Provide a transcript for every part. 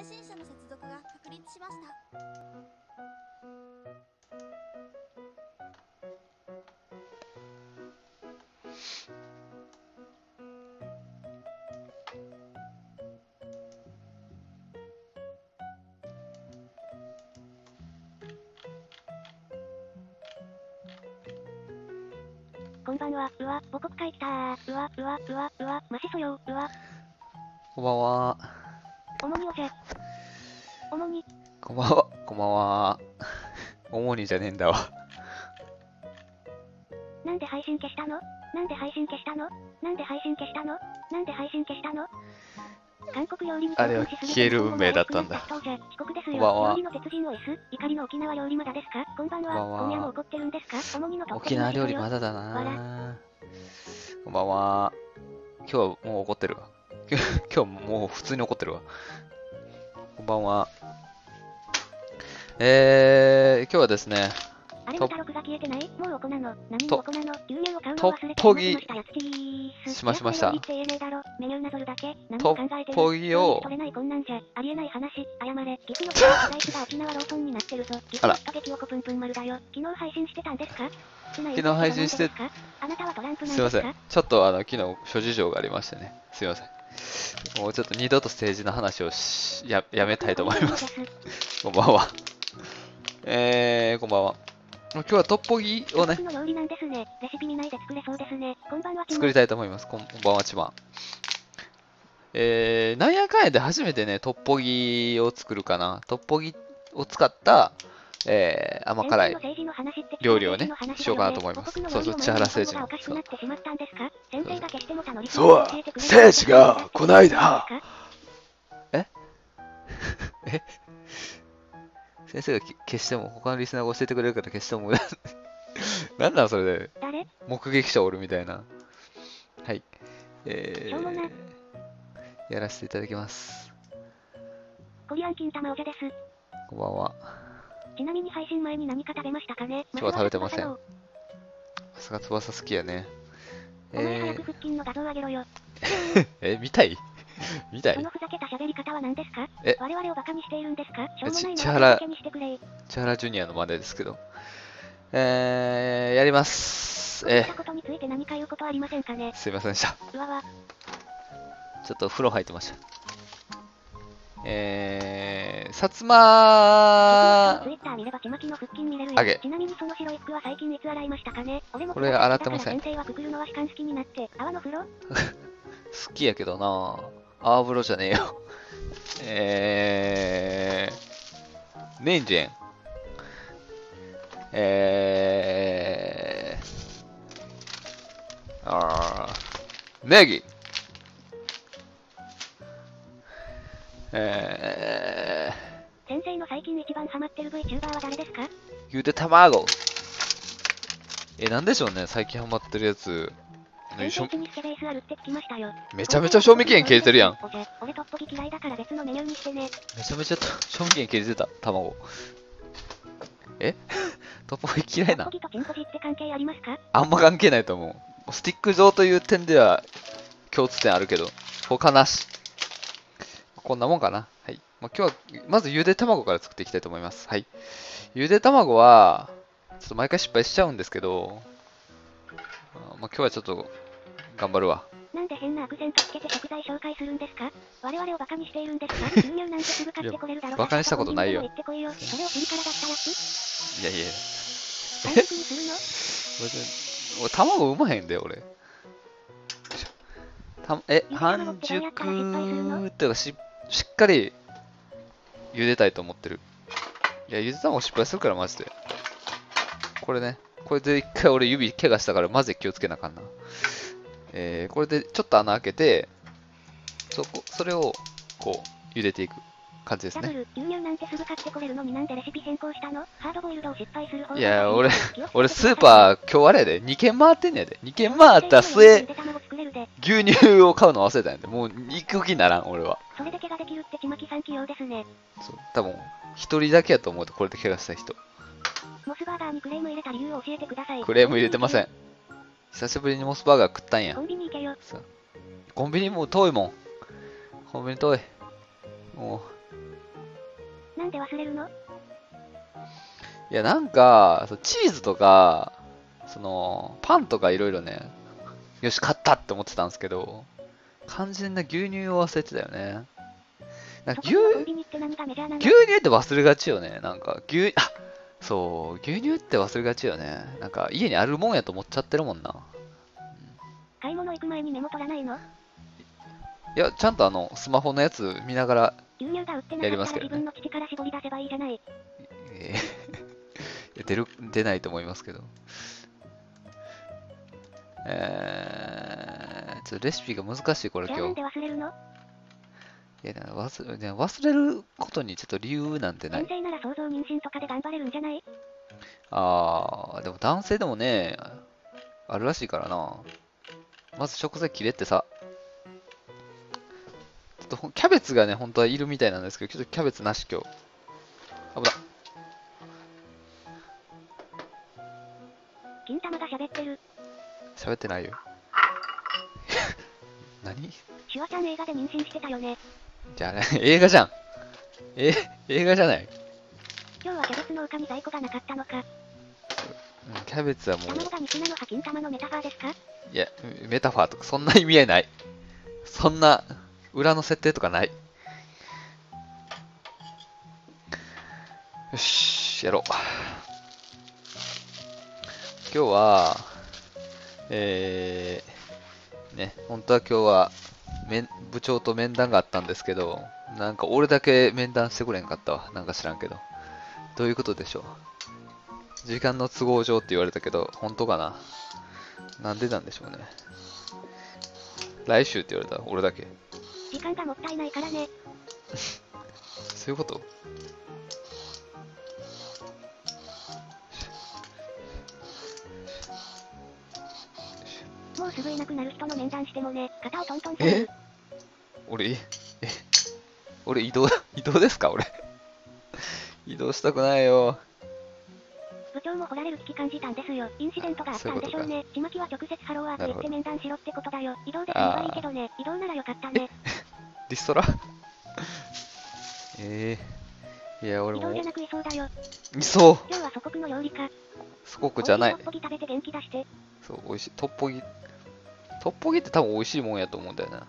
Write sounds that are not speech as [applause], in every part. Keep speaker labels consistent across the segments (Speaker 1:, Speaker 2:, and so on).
Speaker 1: 配信者の接続が確立しました
Speaker 2: こんばんは。うわ、母国会来たー。うわ、うわ、うわ、うわ、マシソよ。うわ、
Speaker 3: こんばんは。
Speaker 2: 主におじゃ。主に、
Speaker 3: こんばんは。こんばんは。主にじゃねえんだわ。
Speaker 2: なんで配信消したの？なんで配信消したの？なんで配信消したの？なんで配信消したの？韓国料理に
Speaker 3: あれは消える運命だったんだ
Speaker 2: 帰国ですよ。
Speaker 3: こんばんは
Speaker 2: 料理の鉄人を S、怒りの沖縄料理まだ
Speaker 3: だなこんばんは。今日はもう怒ってるわ。[laughs] 今日もう普通に怒ってるわ。こんばんは。えー、今日はですね、
Speaker 2: あれまた録画消えてない？もうおこなの？何もおこなの？牛乳を買うの
Speaker 3: ト
Speaker 2: 忘れて
Speaker 3: ッポギ
Speaker 2: しましたやつ
Speaker 3: しましました
Speaker 2: メニューなぞるだけ？何
Speaker 3: ト
Speaker 2: も考えてる？
Speaker 3: ッポギを
Speaker 2: 取れないこんなんじゃ。ありえない話。謝れ。岐阜の大地が沖縄ローソンになってるぞ。岐阜のスパゲティをコプンプン丸だよ。昨日配信してたんですか？昨
Speaker 3: 昨日配信してすいません。ちょっとあの、昨日諸事情がありましてね。すいません。もうちょっと二度と政治の話をしややめたいと思います。
Speaker 2: す。[laughs]
Speaker 3: こんばんは。えー、こんばんは。今日はトッポギをね、
Speaker 2: の料理なんですね。レシピ見ないで作れそうですね。こんばんは。
Speaker 3: 作りたいと思います。こんばんは、ちばん。えー、なんやかんやで初めてね、トッポギを作るかな。トッポギを使った、えー、甘辛い。料理をねしようかなと思いますそうそう千原誠二の
Speaker 2: そうは
Speaker 3: 誠二がこないだ [laughs] 先生がき消しても、他のリスナーが教えてくれるから消しても無駄。[laughs] なんなんそれで、
Speaker 2: 誰？
Speaker 3: 目撃者おるみたいな。はい。えー、やらせていただきます。
Speaker 2: コリアン金玉お茶です。
Speaker 3: こんばんは。
Speaker 2: ちなみに配信前に何か食べましたかね？
Speaker 3: 今日は食べてませんさすが翼好きやね。
Speaker 2: お前
Speaker 3: え
Speaker 2: 早く腹筋の画像あげろよ。
Speaker 3: ー、[laughs] え、見たい？[laughs] 見たい？
Speaker 2: そのふざけた喋り方は何ですか？
Speaker 3: え
Speaker 2: 我々をバカにしているんですか？しょうもないのをしてくれ。
Speaker 3: 千原ジュニアの真似ですけど。えー、やります。え
Speaker 2: こういったことについて何か言うことありませんかね？
Speaker 3: ー、すいませんでした。
Speaker 2: うわわ。
Speaker 3: ちょっと風呂入ってました。えー、薩摩あげ
Speaker 2: よ。ちなみにその白い服は最近いつ洗いましたかね？俺も
Speaker 3: これ洗ってません
Speaker 2: 先生はくくるのはになって、泡の風呂？
Speaker 3: 好きやけどな泡風呂じゃねえよ。[laughs] えー、ネンジェン。えー、あー、ネギ。え
Speaker 2: 先生の最近一番ハマってる VTuber は誰ですか？
Speaker 3: ー、ゆで卵。え、なんでしょうね、最近ハマってるやつ。めちゃめちゃ賞味期限切れてるやん。
Speaker 2: おじゃ俺トッポギ嫌いだから別のメニューにしてね。
Speaker 3: めちゃめちゃと賞味期限切れてた、卵。え？[laughs] トッポギ嫌いな
Speaker 2: トッポギとチンコジって関係ありますか？
Speaker 3: あんま関係ないと思う。スティック状という点では共通点あるけど、他なし。こんなもんかな。はい。まあ、今日は、まずゆで卵から作っていきたいと思います。はい。ゆで卵は、ちょっと毎回失敗しちゃうんですけど、あまあ、今日はちょっと頑張るわ。
Speaker 2: なんで変なアクセントつけて食材紹介するんですか？我々をバカにしているんですか？[laughs] 牛乳なんてすぐ買ってこれるだろ
Speaker 3: いやバカにしたことないよ
Speaker 2: 言ってこいよそれを尻から出したやつ？
Speaker 3: いやいや、
Speaker 2: 最悪にするの？[laughs]
Speaker 3: 俺、俺卵うまへんで、俺。たえ、半熟っていうかし、しっかり茹でたいと思ってる。いや、茹で卵失敗するから、マジで。これね、これで一回俺指怪我したから、マジで気をつけなあかんな。えー、これでちょっと穴開けて、そこ、それを、こう、茹でていく感じですね。
Speaker 2: 牛乳なんてすぐ買ってこれるのになんでレシピ変更したの？ハードボイルドを失敗する方
Speaker 3: いや、俺、俺スーパー、今日あれやで、2軒回ってんねやで。2軒回った末、牛乳を買うの忘れたんやで。もう行く気ならん、俺は。
Speaker 2: それで怪我できるってちまきさん器用ですね
Speaker 3: そう、多分、一人だけやと思うと、これで怪我した人。
Speaker 2: モスバーガーにクレーム入れた理由を教えてください
Speaker 3: クレーム入れてません。久しぶりにモスバーガー食ったんや
Speaker 2: コ。ンビニ行けよ
Speaker 3: そうコンビニもう遠いもん。コンビニ遠い。も
Speaker 2: なんで忘れるの？
Speaker 3: いや、なんか、チーズとか、その、パンとかいろいろね、よし、買ったって思ってたんですけど、肝心な牛乳を忘れてたよね。なんか牛乳って忘れがちよね。なんか、牛、あそう、牛乳って忘れがちよね。なんか、家にあるもんやと思っちゃってるもんな。
Speaker 2: 買い物行く前にメモ取らないの？
Speaker 3: いや、ちゃんとあの、スマホのやつ見ながら、
Speaker 2: 牛乳が売ってなかったら自分の父から絞り出せばいいじゃない。
Speaker 3: えー出る、出ないと思いますけど。えー、ちょっとレシピが難しい、これ今日。いや、忘れ、ね忘れることにちょっと理由なんてない
Speaker 2: 男。性なら想像妊娠とかで頑張れるんじゃない？
Speaker 3: あー、でも男性でもね、あるらしいからな。まず食材切れってさ。ちょっとキャベツがね、本当はいるみたいなんですけど、ちょっとキャベツなし今日。危な。
Speaker 2: 金玉が喋ってる。
Speaker 3: 喋ってないよ。[laughs] 何？
Speaker 2: シュワちゃん映画で妊娠してたよね。
Speaker 3: じゃあね、[laughs] 映画じゃん。え、映画じゃない？
Speaker 2: 今日はキャベツ農家に在庫がなかったのか。
Speaker 3: うんキャベツはもう、
Speaker 2: 卵が肉なのは金玉のメタファーですか？
Speaker 3: いや、メタファーとかそんな意味合いない。そんな裏の設定とかない。よし、やろう。今日は、えー、ね、本当は今日は面部長と面談があったんですけど、なんか俺だけ面談してくれんかったわ。なんか知らんけど。どういうことでしょう。時間の都合上って言われたけど、本当かななんでなんでしょうね。来週って言われた俺だけ。
Speaker 2: 時間がもったいないからね。[laughs]
Speaker 3: そういうこと？
Speaker 2: もうすぐいなくなる人の面談してもね、肩をトントン
Speaker 3: え？
Speaker 2: る。
Speaker 3: 俺、え、え俺移動、[laughs] 移動ですか？俺。[laughs] 移動したくないよ。
Speaker 2: 部長も掘られる危機感じたんですよ。インシデントがあったんでしょうね。ちまきは直接ハローワーク行って面談しろってことだよ。移動で済めばいいけどね。移動ならよかったね。[laughs]
Speaker 3: リストラ？ええいや、俺も
Speaker 2: 移動じゃ、なくいそうだよ。
Speaker 3: いそう
Speaker 2: 今日は祖国の料理か。
Speaker 3: すごくじゃない
Speaker 2: トッポギ食べて元気出して。
Speaker 3: そう、美味しい。トッポギ。トッポギって多分美味しいもんやと思うんだよな。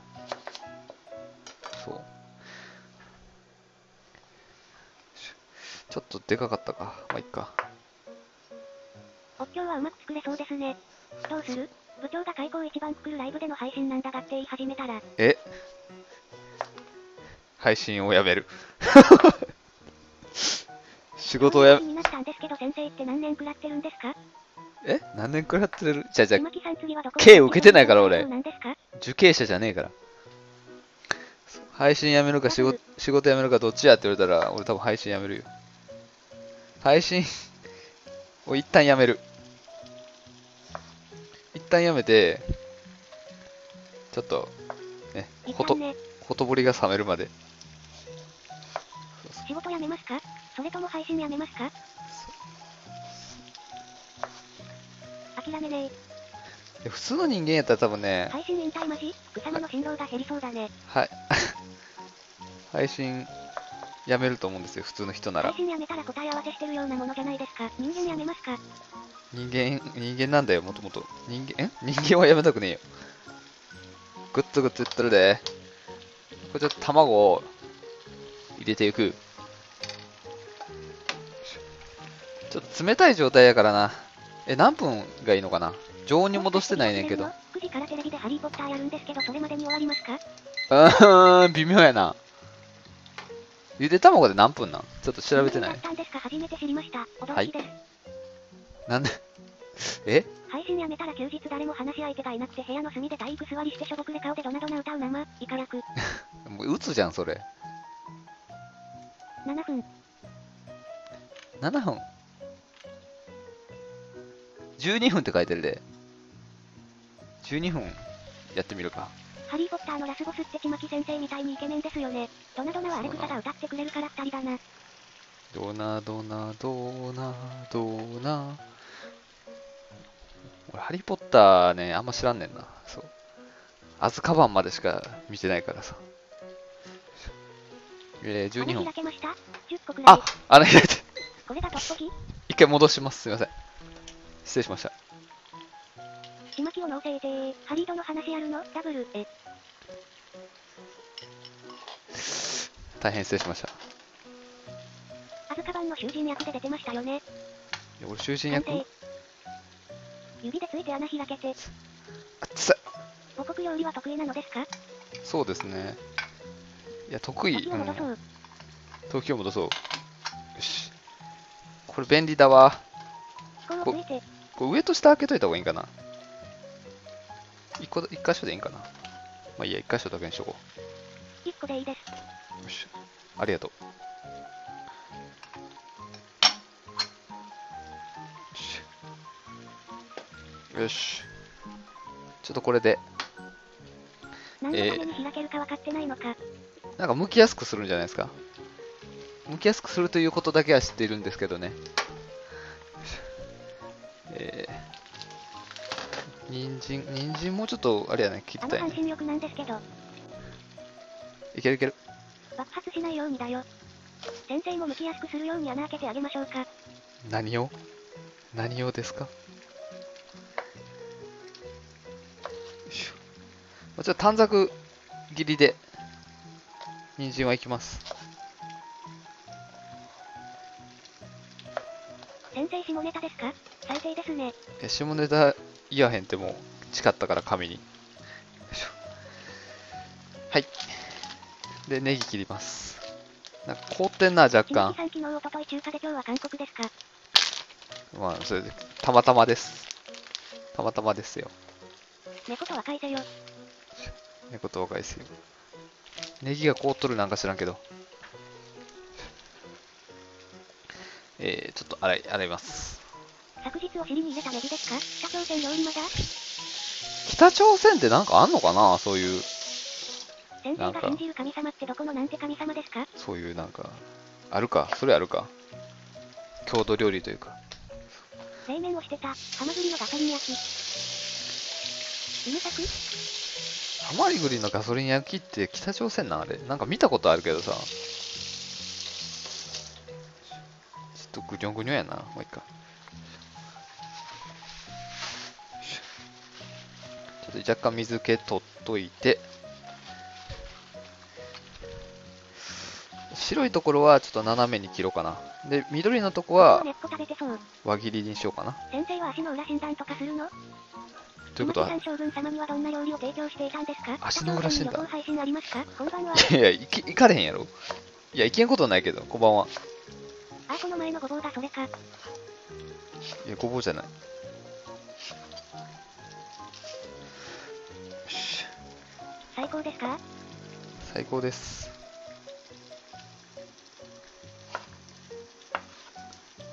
Speaker 3: そう。ちょっとでかかったか。まあ、いっか。
Speaker 2: お今日はうまく作れそうですね。どうする？部長が開口一番くくるライブでの配信なんだがって言い始めたら、
Speaker 3: え？配信をやめる。[laughs] 仕事をや
Speaker 2: 気になったんですけど先生って何年くらってるんですか？
Speaker 3: え？何年くらってる？じゃあじゃ刑受けてないから俺。
Speaker 2: なんですか？
Speaker 3: あ、受刑者じゃねえから。配信やめるか仕事仕事やめるかどっちやって言われたら、俺多分配信やめるよ。配信 [laughs] を一旦やめる。一旦やめて、ちょっと、ね、ほとほとぼりが冷めるまで。
Speaker 2: 仕事辞めますか？それとも配信辞めますか？諦めね
Speaker 3: で普通の人間やったら多分
Speaker 2: え。
Speaker 3: ね、
Speaker 2: 配信引退マジ草間の振動が減りそうだね。
Speaker 3: はい。[laughs] 配信やめると思うんですよ、普通の人なら
Speaker 2: 配。信辞めたら答え合わせしてるようなものじゃないですか。人間辞めますか？
Speaker 3: 人間、人間なんだよ、もともと。人間、ん [laughs] 人間はやめたくねえよ。グッツグッツ言ってるで。これちょっと卵を入れていく。ちょっと冷たい状態やからな。え、何分がいいのかな？常温に戻してないねんけど。
Speaker 2: 9時からテレビでハリーポッターやるんですけど、それまでに終わりますか？
Speaker 3: うーん、微妙やな。ゆで卵で何分なん？ちょっと調べてない。はい
Speaker 2: 驚きです。
Speaker 3: なんで？え？
Speaker 2: 配信やめたら休日誰も話し相手がいなくて部屋の隅で体育座りしてしょぼくれ顔でドナドナ歌う生、イカ役。[laughs]
Speaker 3: もう打つじゃん、それ。
Speaker 2: 7分。
Speaker 3: 7分？?12 分って書いてるで。12分やってみるか。
Speaker 2: ハリーポッターのラスボスってちまき先生みたいにイケメンですよね。ドナドナはアレクサが歌ってくれるから二人だな。
Speaker 3: ドナドナドナドナ。俺、ハリーポッターね、あんま知らんねんな。そう。アズカバンまでしか見てないからさ。えー、12
Speaker 2: 穴
Speaker 3: 分
Speaker 2: 開けました ?10 個くらい
Speaker 3: あ。穴開いて
Speaker 2: これがトッポギ
Speaker 3: 一回戻しますすいません失礼しました。
Speaker 2: ちまきを納税で、ハリードの話やるの？ダブル、え、
Speaker 3: 大変失礼しました。
Speaker 2: アズカバンの囚人役で出てましたよね。
Speaker 3: いや俺囚人役？
Speaker 2: 探偵。指でついて穴開けて、
Speaker 3: あっつ
Speaker 2: 母国料理は得意なのですか？
Speaker 3: そうですね。いや得意
Speaker 2: 時を戻そう。
Speaker 3: 時を戻そう。よし。これ便利だわ。
Speaker 2: こうついて、
Speaker 3: これ上と下開けといた方がいいんかな。一個一箇所でいいんかな。まあいいや一箇所だけにしとこ
Speaker 2: 1個でいいです。
Speaker 3: うよしありがとう。よしよしちょっとこれで。
Speaker 2: 何のために開けるか分かってないのか。
Speaker 3: なんか剥きやすくするんじゃないですか。剥きやすくするということだけは知っているんですけどね。人参、人参もうちょっと、あれやね、切
Speaker 2: あの
Speaker 3: ったいね。
Speaker 2: 半身力なんですけど、
Speaker 3: いけるいける。
Speaker 2: 爆発しないようにだよ。先生も剥きやすくするように穴開けてあげましょうか。
Speaker 3: 何を？何をですか？よいしょまあ短冊切りで、人参はいきます。
Speaker 2: 先生下ネタですか？最低ですね。
Speaker 3: え下ネタ言わへんってもう誓ったから紙に。はい。でネギ切ります。なんか凍ってんな若干。
Speaker 2: きさん昨日、おととい中華で今日は韓国ですか？
Speaker 3: まあそれでたまたまです。たまたまですよ。
Speaker 2: 猫と和解せよ。
Speaker 3: 猫と若いですよ。ネギが凍っとるなんか知らんけど。えー、ちょっと洗い洗います
Speaker 2: 昨日お尻に入れたネギですか北朝鮮料理まだ
Speaker 3: 北朝鮮ってなんかあんのかなそういう
Speaker 2: 先生が信じる神様ってどこのなんて神様ですか
Speaker 3: そういうなんかあるかそれあるか郷土料理というか
Speaker 2: 冷麺をしてた、ハマグリのガソリン焼き。犬作
Speaker 3: ハマリグリのガソリン焼きって北朝鮮なんあれなんか見たことあるけどさちょっとぐにょぐにょやなもういいちょっと若干水気取っといて。白いところはちょっと斜めに切ろうかな。で緑のとこは
Speaker 2: 根っこ食べてそう。
Speaker 3: 輪切りにしようかな。
Speaker 2: 先生は足の裏診断とかするの？
Speaker 3: ということ？は
Speaker 2: 今木さん将軍様にはどんな料理を提供していたんですか？
Speaker 3: 足の裏診断？
Speaker 2: 北朝鮮に旅行配信ありますか？こんばんは？
Speaker 3: いやいき行かれへんやろ。いや行けんことないけどこんばんは。
Speaker 2: あ、この前のごぼうだ、それか。
Speaker 3: いや、ごぼうじゃない。
Speaker 2: 最高ですか？
Speaker 3: 最高です。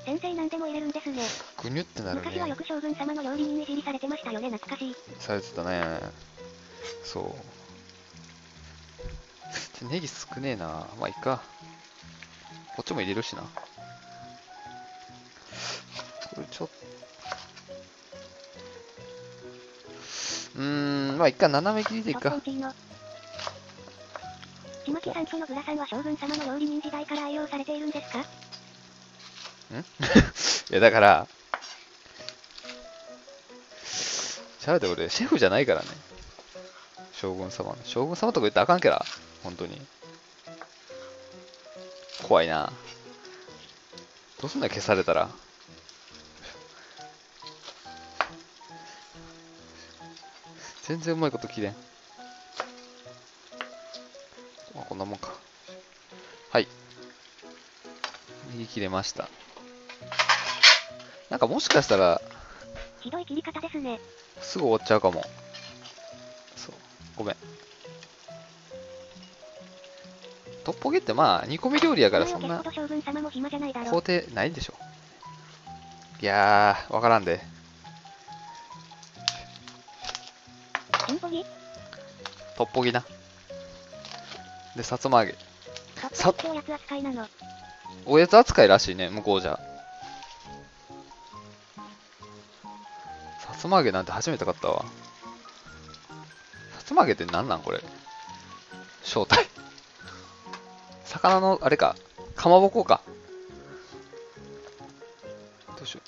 Speaker 2: 先生何でも入れるんですね。
Speaker 3: ぐにゅってなるね
Speaker 2: 昔はよ。く将軍様の料理人いじりされてましたよね、懐かしい。
Speaker 3: されてたね。そう。ネギ少ねえな。まあいいか。こっちも入れるしな。これちょっうーん、まあいっか、斜め切りでいいか。
Speaker 2: ちまきさんそのグラさんは将軍様の料理人時代から愛用されているんですか？[laughs]
Speaker 3: いや、だから、ちゃうで、俺、シェフじゃないからね。将軍様。将軍様とか言ったらあかんけら。本当に。怖いな。どうすんだよ消されたら。全然うまいこと切れん。まあ、こんなもんか。はい。右切れました。なんかもしかしたら、
Speaker 2: ひどい切り方ですね。
Speaker 3: すぐ終わっちゃうかも。そう。ごめん。トッポギってまあ、煮込み料理やからそんな工程ないんでしょ。いやー、わからんで。
Speaker 2: ポギ
Speaker 3: な。で、さつま揚げ。さ
Speaker 2: おやつ扱いなの。
Speaker 3: おやつ扱いらしいね、向こうじゃ。さつま揚げなんて初めて買ったわ。さつま揚げってなんなんこれ？正体。魚の、あれか。かまぼこか。どうしよ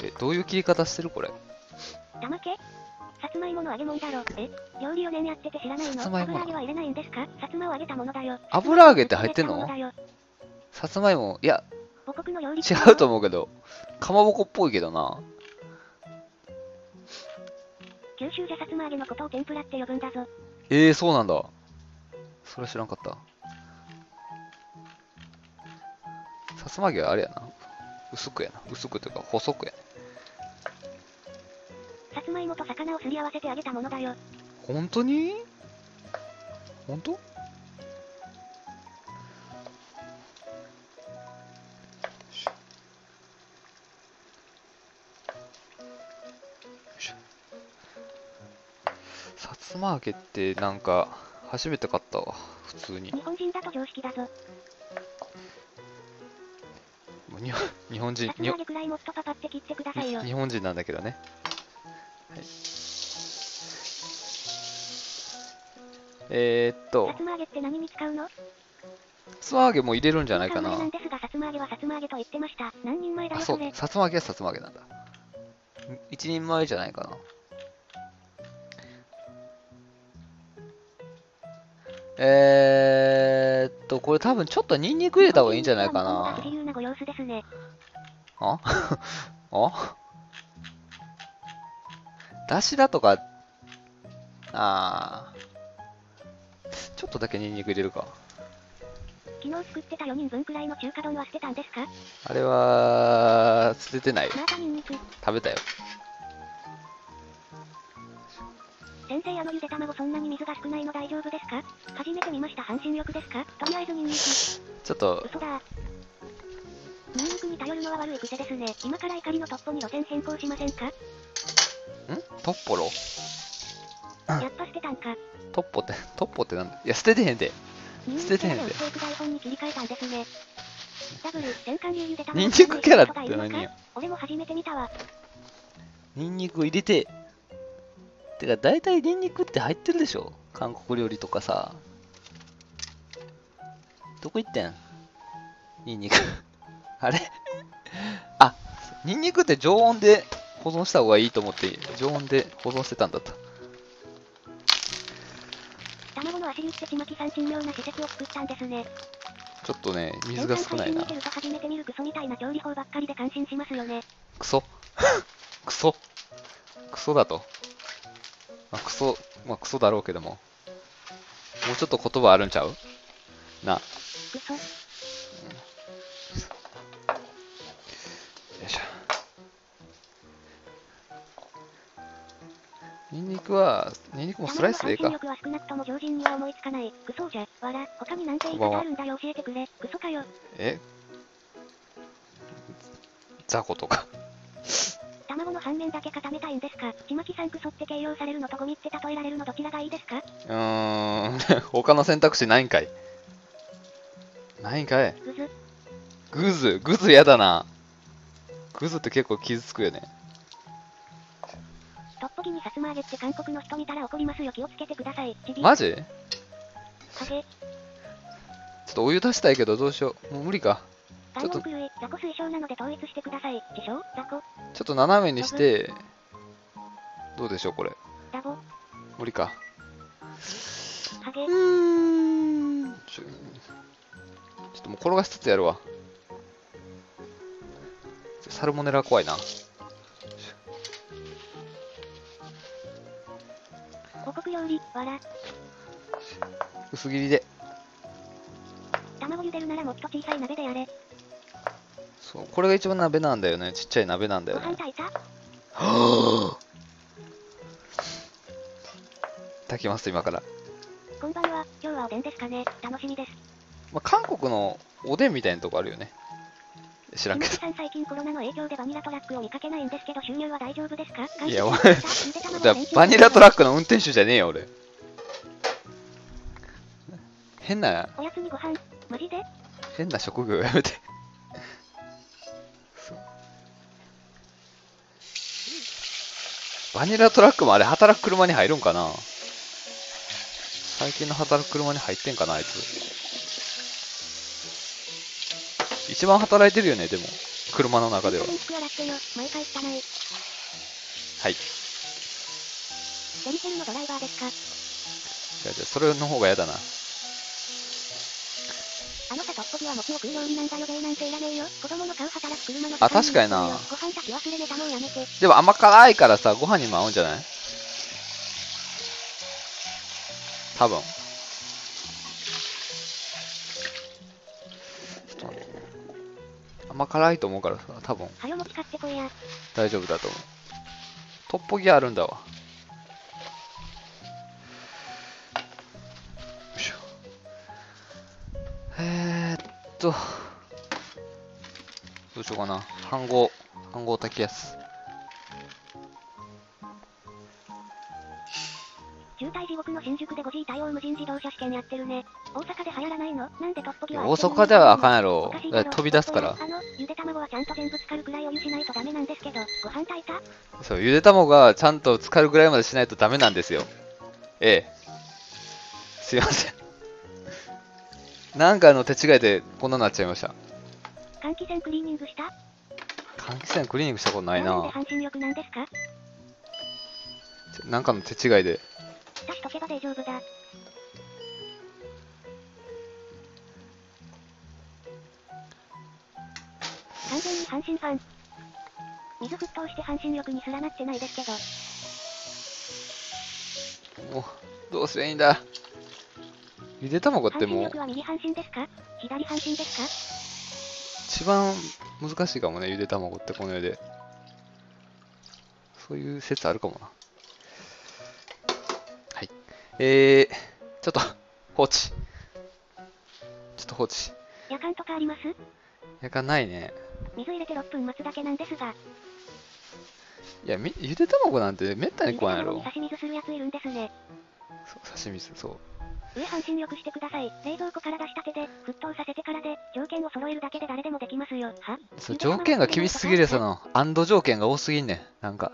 Speaker 3: う。え、どういう切り方してるこれ？
Speaker 2: 玉けさつまいもの揚げ物だろ。え料理4年やってて知らないの？
Speaker 3: さつまいも
Speaker 2: 油揚げは入れないんですか？さつまを揚げたものだよ。
Speaker 3: 油揚げって入ってんの？さつまいも、いや、
Speaker 2: 母国の料理
Speaker 3: 違うと思うけど、かまぼこっぽいけどな。
Speaker 2: 九州じゃさつま揚げのことを天ぷらって呼ぶんだぞ。
Speaker 3: ええー、そうなんだ。それ知らんかった。さつま揚げはあれやな。薄くやな。薄くというか、細くやね。
Speaker 2: 魚をすり合わせて揚げたものだよ。
Speaker 3: 本当に？本当？さつま揚げってなんか初めて買ったわ。普通に。
Speaker 2: 日本人だと常識だぞ。
Speaker 3: 日本日本人。日本人なんだけどね、はい、えー、っと。
Speaker 2: さつま揚げって何に使うの？
Speaker 3: さつま揚げも入れるんじゃないか
Speaker 2: 前な
Speaker 3: なん
Speaker 2: ですが、さつま揚げはさつま揚げと言ってました。何人前だ
Speaker 3: あそ
Speaker 2: う。れ？
Speaker 3: さつま揚げはさつま揚げなんだ。ん一人前じゃないかな。えーっとこれ多分ちょっとニンニク入れた方がいいんじゃないかな。
Speaker 2: 不自由なご様子ですね。
Speaker 3: あ？[laughs] あ？だしだとか、あーちょっとだけニンニク入れるか。
Speaker 2: 昨日作ってた4人分くらいの中華丼は捨てたんですか？
Speaker 3: あれは、捨ててない。
Speaker 2: またニンニク。
Speaker 3: 食べたよ。
Speaker 2: 先生あのゆで卵そんなに水が少ないの大丈夫ですか？初めて見ました半身浴ですか？とりあえずニンニク。
Speaker 3: ちょっと、
Speaker 2: 嘘だ。ニンニクに頼るのは悪い癖ですね。今から怒りのトッポに路線変更しませんか？
Speaker 3: んトッポロ？
Speaker 2: やっぱ捨てたんか。
Speaker 3: トッポって、トッポってなんだ？いや、捨ててへんで。捨ててへんでニンニクキャラって
Speaker 2: 人がいるのか？
Speaker 3: 何や
Speaker 2: 俺も初めて見たわ。
Speaker 3: ニンニク入れて。てか、大体ニンニクって入ってるでしょ？韓国料理とかさ。どこ行ってん？ニンニク。[laughs] あれ？[laughs] あ、ニンニクって常温で保存した方がいいと思って、常温で保存してたんだった。
Speaker 2: 卵の足りってちまきさん神妙な施設を作ったんですね。
Speaker 3: ちょっとね、水が少ないな
Speaker 2: 見。て初めて見るクソみたいな調理法ばっかりで感心しますよね。
Speaker 3: クソ？[laughs] クソ？クソだと。まあ、クソ、まあ、クソだろうけども。もうちょっと言葉あるんちゃう？な。
Speaker 2: クソ。
Speaker 3: ニンニクは、ニンニクもスライスでいいか。
Speaker 2: 卵の半身浴は少なくとも常人には思いつかない。クソじゃ。わら。他になんて言い方あるんだよ教えてくれ。クソかよ。
Speaker 3: え？雑魚とか。[laughs]
Speaker 2: 卵の半面だけ固めたいんですか？ちまきさんクソって形容されるのとゴミって例えられるのどちらがいいですか？
Speaker 3: うーん、他の選択肢ないんかい。ないんかい。
Speaker 2: グズ。
Speaker 3: グズ、グズやだな。グズって結構傷つくよね。
Speaker 2: トッポギにさつま揚げって韓国の人見たら怒りますよ気をつけてください。
Speaker 3: マジ？ちょ
Speaker 2: 影。
Speaker 3: っとお湯出したいけどどうしよう。もう無理か。ちょっと。ちょっと斜めにして、どうでしょうこれ。無理か。う。ーん。ちょっともう転がしつつやるわ。サルモネラ怖いな。
Speaker 2: 母国料理、わら。
Speaker 3: 薄切りで。
Speaker 2: 卵茹でるならもっと小さい鍋でやれ。
Speaker 3: そう、これが一番鍋なんだよね。ちっちゃい鍋なんだよね。
Speaker 2: ご飯炊いた？
Speaker 3: は [gasps] ぁ炊きます、今から。
Speaker 2: こんばんは。今日はおでんですかね楽しみです。
Speaker 3: まあ、韓国のおでんみたいなとこあるよね。知らんけど。
Speaker 2: 最近コロナの影響でバニラトラックを見かけないんですけど収入は大丈夫ですか？
Speaker 3: いや、お
Speaker 2: 感
Speaker 3: 前、バニラトラックの運転手じゃねえよ、俺。変な、
Speaker 2: おやつにご飯。マジで？
Speaker 3: 変な職業 [laughs] やめて。バニラトラックもあれ働く車に入るんかな？最近の働く車に入ってんかなあいつ。一番働いてるよね、でも。車の中では。はい。
Speaker 2: デリヘルのドライバーですか？
Speaker 3: じゃあ、じゃあそれの方が嫌だな。
Speaker 2: あのさトッポギは餅を食う料理なんだなんていらねえよ。子供の買う働く車の
Speaker 3: あ確かにな
Speaker 2: ご飯先忘れネタもうやめて。
Speaker 3: でも甘辛いからさ、ご飯にも合うんじゃない？多分。甘辛いと思うからさ、多分
Speaker 2: はよ餅買ってこいや。
Speaker 3: 大丈夫だと思う。トッポギあるんだわ。よいしょ。えー、っと。どうしようかな。飯盒、飯盒炊きやす。
Speaker 2: 渋滞地獄の新宿で 5G 対応無人自動車試験やってるね。大阪で流行らないの？なんでトッポギは
Speaker 3: 大阪ではあかんや
Speaker 2: お
Speaker 3: ろ飛び出すから。
Speaker 2: あの、ゆで卵はちゃんと全部浸かるくらいお湯しないとダメなんですけど、ご飯炊いた
Speaker 3: そう、ゆで卵がちゃんと浸かるぐらいまでしないとダメなんですよ。ええ。すいません。なんかの手違いでこんなになっちゃいました。
Speaker 2: 換気扇クリーニングした？
Speaker 3: 換気扇クリーニングしたことないな
Speaker 2: なんで。半身浴なんですか？
Speaker 3: なんかの手違いで。
Speaker 2: 蓋しとけば大丈夫だ。完全に半身ファン。水沸騰して半身浴にすらなってないですけど、
Speaker 3: もう、どうすりゃいいんだ？ゆで卵っても？う
Speaker 2: 半身浴は右半身ですか？左半身ですか？
Speaker 3: 一番難しいかもね、ゆで卵ってこの世で。そういう説あるかもな。はい。えー、ちょっと放置。ちょっと放置。
Speaker 2: 夜間とかあります？
Speaker 3: やかないね。
Speaker 2: 水入れて6分待つだけなんですが、
Speaker 3: いや、みゆで卵なんてめったに食わんやろ
Speaker 2: 卵に。差し水するやついるんですね。
Speaker 3: そう刺身すそう。
Speaker 2: 上半身浴してください。冷蔵庫から出したてで、沸騰させてからで、条件を揃えるだけで誰でもできますよ。は？
Speaker 3: そう条件が厳しすぎるその、アンド条件が多すぎんねん。なんか。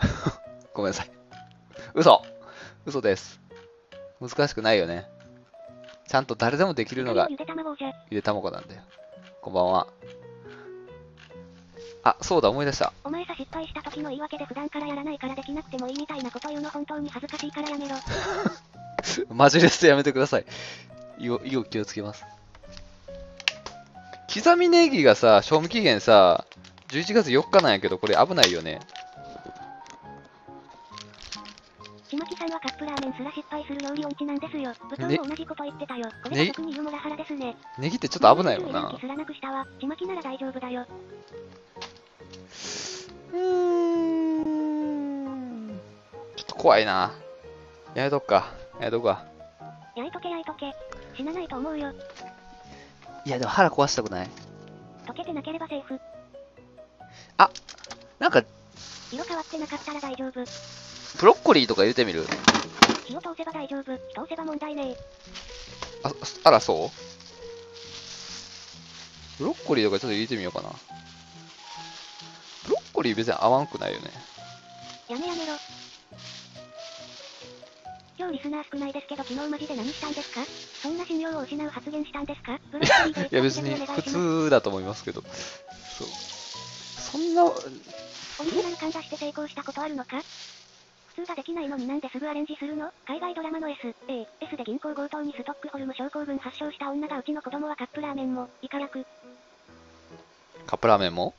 Speaker 3: [laughs] ごめんなさい。嘘嘘です。難しくないよね。ちゃんと誰でもできるのが
Speaker 2: ゆで卵じゃ。
Speaker 3: ゆで卵なんだよ。こんばんは。あ、そうだ、思い出した。
Speaker 2: お前さ失敗した時の言い訳で普段からやらないからできなくてもいいみたいなこと言うの本当に恥ずかしいからやめろ。[laughs]
Speaker 3: マジレスやめてください。以後、以後気をつけます。刻みネギがさ、賞味期限さ、11月4日なんやけど、これ危ないよね。
Speaker 2: ちまきさんはカップラーメンすら失敗する料理音痴なんですよ。部長
Speaker 3: ね
Speaker 2: も同じこと言ってたよ。これ
Speaker 3: ね
Speaker 2: が特に言うモラハラですね。
Speaker 3: ネギってちょっと危ないよな。
Speaker 2: すらなくしたわ。ちまきなら大丈夫だよ。
Speaker 3: うーん。ちょっと怖いな。やめとくか。やめとくわ。
Speaker 2: 焼いとけ焼いとけ。死なないと思うよ。
Speaker 3: いや、でも腹壊したくない。
Speaker 2: 溶けてなければセーフ。
Speaker 3: なんか、
Speaker 2: 色変わってなかったら大丈夫。
Speaker 3: ブロッコリーとか入れてみる？
Speaker 2: 火を通せば大丈夫。通せば問題ねえ。
Speaker 3: あ、あら、そう？ブロッコリーとかちょっと入れてみようかな。ブロッコリー別に合わんくないよね。
Speaker 2: やめやめろ。今日リスナー少ないですけど昨日マジで何したんですか？そんな信用を失う発言したんですか？ブロッコリーで [laughs]
Speaker 3: いや、別に普通だと思いますけど。そう。そんな、
Speaker 2: オリジナル感出して成功したことあるのか？普通ができないのになんですぐアレンジするの？海外ドラマの S、A、S で銀行強盗にストックホルム症候群発症した女がうちの子供はカップラーメンも、イカ役。
Speaker 3: カップラーメンも？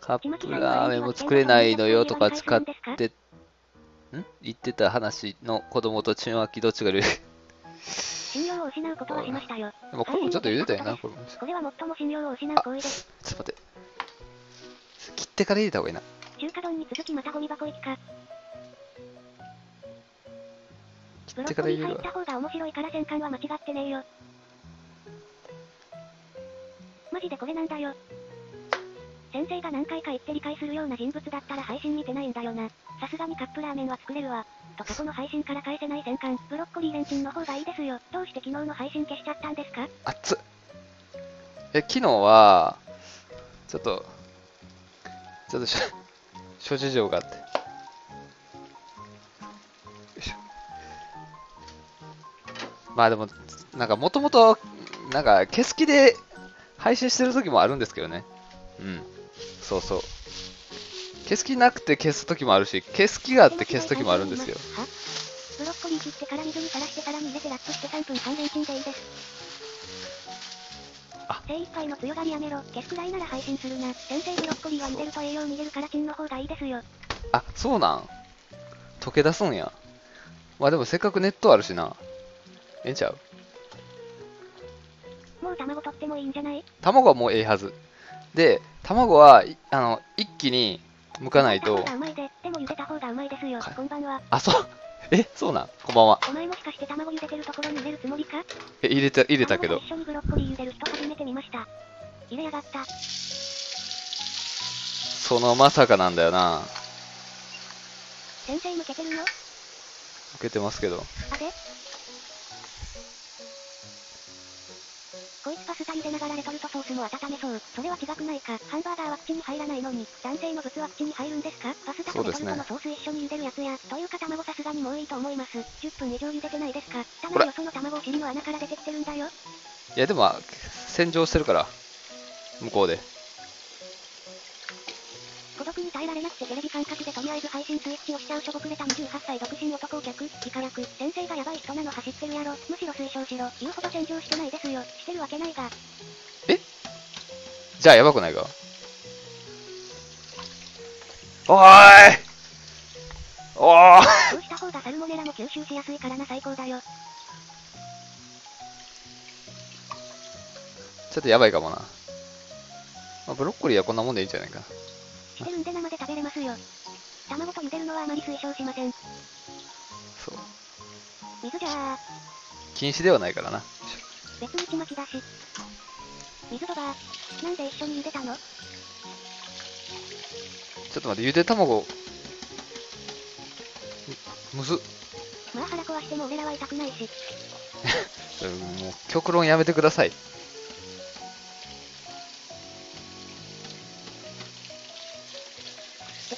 Speaker 3: カップラーメンも作れないのよとか使って、ん言ってた話の子供とちまきどっちがいる
Speaker 2: 信用を失うことはしましたよ。
Speaker 3: でもこれもちょっと茹でたよな、これも。
Speaker 2: これは最も信用を失う行為です。
Speaker 3: ちょっと待って。切ってから入れた方がいいな。
Speaker 2: 中華丼に続きまたゴミ箱行きか。ブロッコリー入っ。た方が面白いから戦艦は間違ってねえよ。マジでこれなんだよ。先生が何回か言って理解するような人物だったら配信見てないんだよな。さすがにカップラーメンは作れるわ。と過去の配信から返せない戦艦、ブロッコリーレンチンの方がいいですよ。どうして昨日の配信消しちゃったんですか？
Speaker 3: 熱っ。え、昨日は、ちょっと、ちょっと諸事情があって。よいしょ。まあでも、なんかもともと、なんか、消す気で配信してる時もあるんですけどね。うん。そうそう。消す気なくて消す時もあるし、消す気があって消す時もあるんですよ。
Speaker 2: ブロッコリー切ってから水にさらしてさらに入れてラップして3分間レンチンでいいです。
Speaker 3: あ
Speaker 2: 精一杯の強がりやめろ。消すくらいなら配信するな。先生ブロッコリーは茹でると栄養逃げるからチンの方がいいですよ。
Speaker 3: あ、そうなん？溶け出すんや。まあでもせっかくネットあるしな。ええんちゃう？
Speaker 2: もう卵取ってもいいんじゃない？
Speaker 3: 卵はもうええはず。で、卵は、いあの、一気に剥かないと
Speaker 2: 茹でも茹でた方がうまいですよ。
Speaker 3: か
Speaker 2: こんばんは。
Speaker 3: あ、そう。え、そうなん？こんばんは。
Speaker 2: お前もしかして卵茹でてるところに入れるつもりか？
Speaker 3: え、入れた、入れたけど。
Speaker 2: 一緒にブロッコリー茹でる人初めて見ました。入れやがった。
Speaker 3: そのまさかなんだよな。
Speaker 2: 先生向けてるの？
Speaker 3: 受けてますけど。
Speaker 2: あれ？こいつパスタ茹でながらレトルトソースも温めそう。それは違くないか。ハンバーガーは口に入らないのに、男性の物は口に入るんですか？パスタとレトルトのソース一緒に茹でるやつや。というか卵さすがにもういいと思います。10分以上茹でてないですか？たまよその卵を尻の穴から出てきてるんだよ。
Speaker 3: いや、でも、あ洗浄してるから。向こうで。
Speaker 2: 孤独に耐えられなくてテレビ感覚でとりあえず配信スイッチをしちゃうしょぼくれた28歳独身男客、自家役、先生がヤバい人なの走ってるやろ。むしろ推奨しろ。言うほど洗浄してないですよ。してるわけないが。
Speaker 3: えじゃあ、やばくないかおーいおー
Speaker 2: そうした方がサルモネラも吸収しやすいからな最高だよ。
Speaker 3: ちょっとやばいかもな。まあ、ブロッコリーはこんなもんでいいんじゃないかな。
Speaker 2: してるんで生で食べれますよ。卵と茹でるのはあまり推奨しません。
Speaker 3: そう。
Speaker 2: 水じゃあ、
Speaker 3: 禁止ではない。からな。
Speaker 2: 別にちまきだし。水ドバー、なんで一緒に茹でたの
Speaker 3: ちょっと待って、ゆで卵。むず。
Speaker 2: まあ腹壊しても俺らは痛くない。し。
Speaker 3: もう、極論やめてください。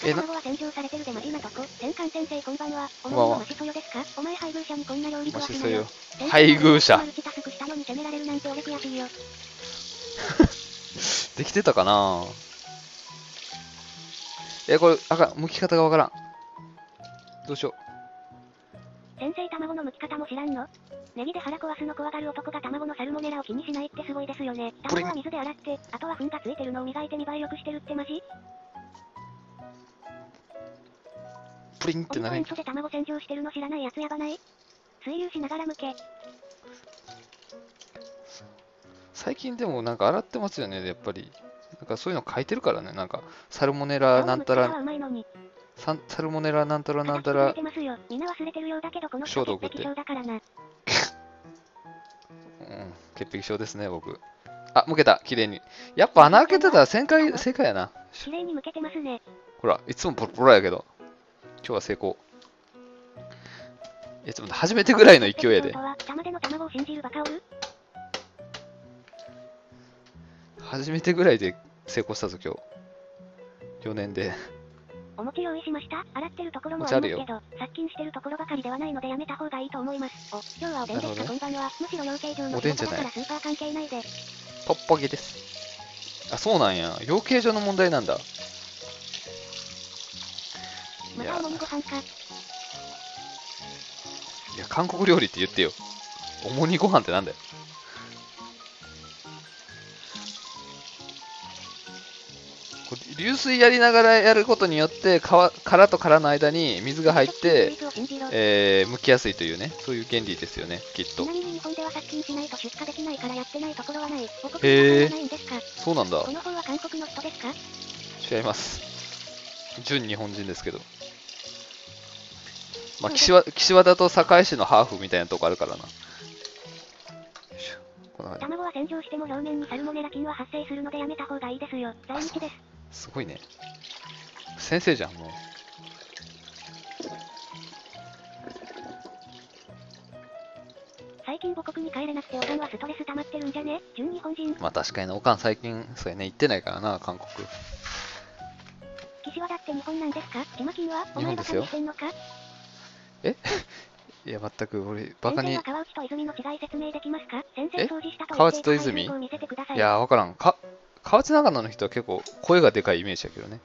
Speaker 3: えな
Speaker 2: 卵は洗浄されてるでマジなとこ。戦艦先生こんばんは。お前のマシソヨですかお前配偶者にこんな料理
Speaker 3: マ
Speaker 2: 食わすのよ
Speaker 3: シソヨ。。配偶者
Speaker 2: マルチタスクしたのに責められるなんて俺悔しいよ。
Speaker 3: できてたかな？え、これ、あかん。剥き方がわからん。どうしよ
Speaker 2: 先生卵の剥き方も知らんの？ネギで腹壊すの怖がる男が卵のサルモネラを気にしないってすごいですよね。卵は水で洗って、あとは糞がついてるのを磨いて見栄え良くしてるってマジ？
Speaker 3: プリンって
Speaker 2: で卵洗浄してるの知らないやつやばない？水流しながら剥け。
Speaker 3: 最近でもなんか洗ってますよね、やっぱり。なんかそういうの書いてるからね。なんか、サルモネラなんたら。サンサルモネラなんたらなんたら
Speaker 2: 私忘れて、ますよ。みんな忘れてるようだけどこの人
Speaker 3: 消毒って
Speaker 2: 潔癖症だからな。
Speaker 3: うん、潔癖症ですね、僕。あ、向けた、綺麗に。やっぱ穴開けてたら正解、正解やな。
Speaker 2: 綺麗に剥けてますね。
Speaker 3: ほら、いつもポロポロやけど。今日は成功。いつも初めてぐらいの勢いやで初めてぐらいで成功したぞ、今日。4年で。
Speaker 2: お餅用意しました？洗ってるところもありますけど、殺菌してるところばかりではないのでやめた方がいいと思います。お、今日はおでんですか、
Speaker 3: なるほ
Speaker 2: こんばんは。むしろ養鶏場の
Speaker 3: おでんじゃない
Speaker 2: 仕事だからスーパー関係ないで。
Speaker 3: トッポギです。あ、そうなんや。養鶏場の問題なんだ。いや
Speaker 2: また、重にご飯か。
Speaker 3: いや、韓国料理って言ってよ。重にご飯ってなんだよ。流水やりながらやることによって、皮殻と殻の間に水が入って、えー、剥きやすいというね、そういう原理ですよね、きっと
Speaker 2: ちな。みに日本では殺菌しないと出荷できないからやってないところはない。お国
Speaker 3: へー
Speaker 2: にはないんですか？
Speaker 3: そうなんだ
Speaker 2: こ。の方は韓国の人ですか？
Speaker 3: 違います。純日本人ですけど。まあ、岸和岸和田と堺市のハーフみたいなとこあるからな。
Speaker 2: 卵は洗浄しても表面にサルモネラ菌は発生するのでやめた方がいいですよ。在日です。
Speaker 3: すごいね。先生じゃん、もう。
Speaker 2: 最近母国に帰れなくておかんはストレス溜まってるんじゃね？純日本人。
Speaker 3: まあ確かにね、おかん最近、そうやね、行ってないからな、韓国。
Speaker 2: 岸和田って日本なんですか？島金は？お前バカにしてんのか？[laughs]
Speaker 3: いや、全く俺、バカに
Speaker 2: 川内と泉の違い説明できますか先生
Speaker 3: え？
Speaker 2: 掃除したと
Speaker 3: 川内と泉？
Speaker 2: い
Speaker 3: や、わからん。か、河内長野の人は結構声がでかいイメージだけどね。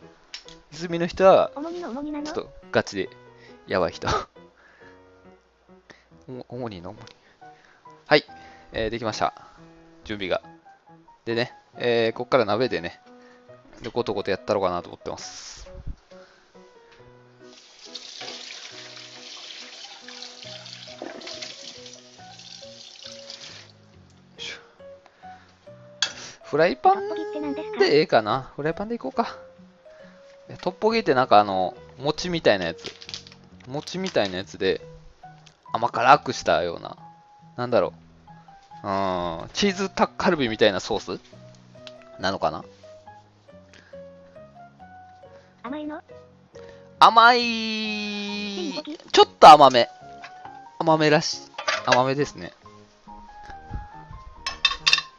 Speaker 3: 泉の人は、ちょっとガチでやばい人。[laughs] お主にの主に。はい、えーできました。準備が。でね、えーこっから鍋でね、で、コトコトやったろうかなと思ってます。フライパン
Speaker 2: で
Speaker 3: ええかなフライパンでいこうか。えトッポギってなんかあの、餅みたいなやつ。餅みたいなやつで、甘辛くしたような、なんだろう。うーん、チーズタッカルビみたいなソース？なのかな？
Speaker 2: 甘いの？
Speaker 3: 甘い、ちょっと甘め。甘めらしい。甘めですね。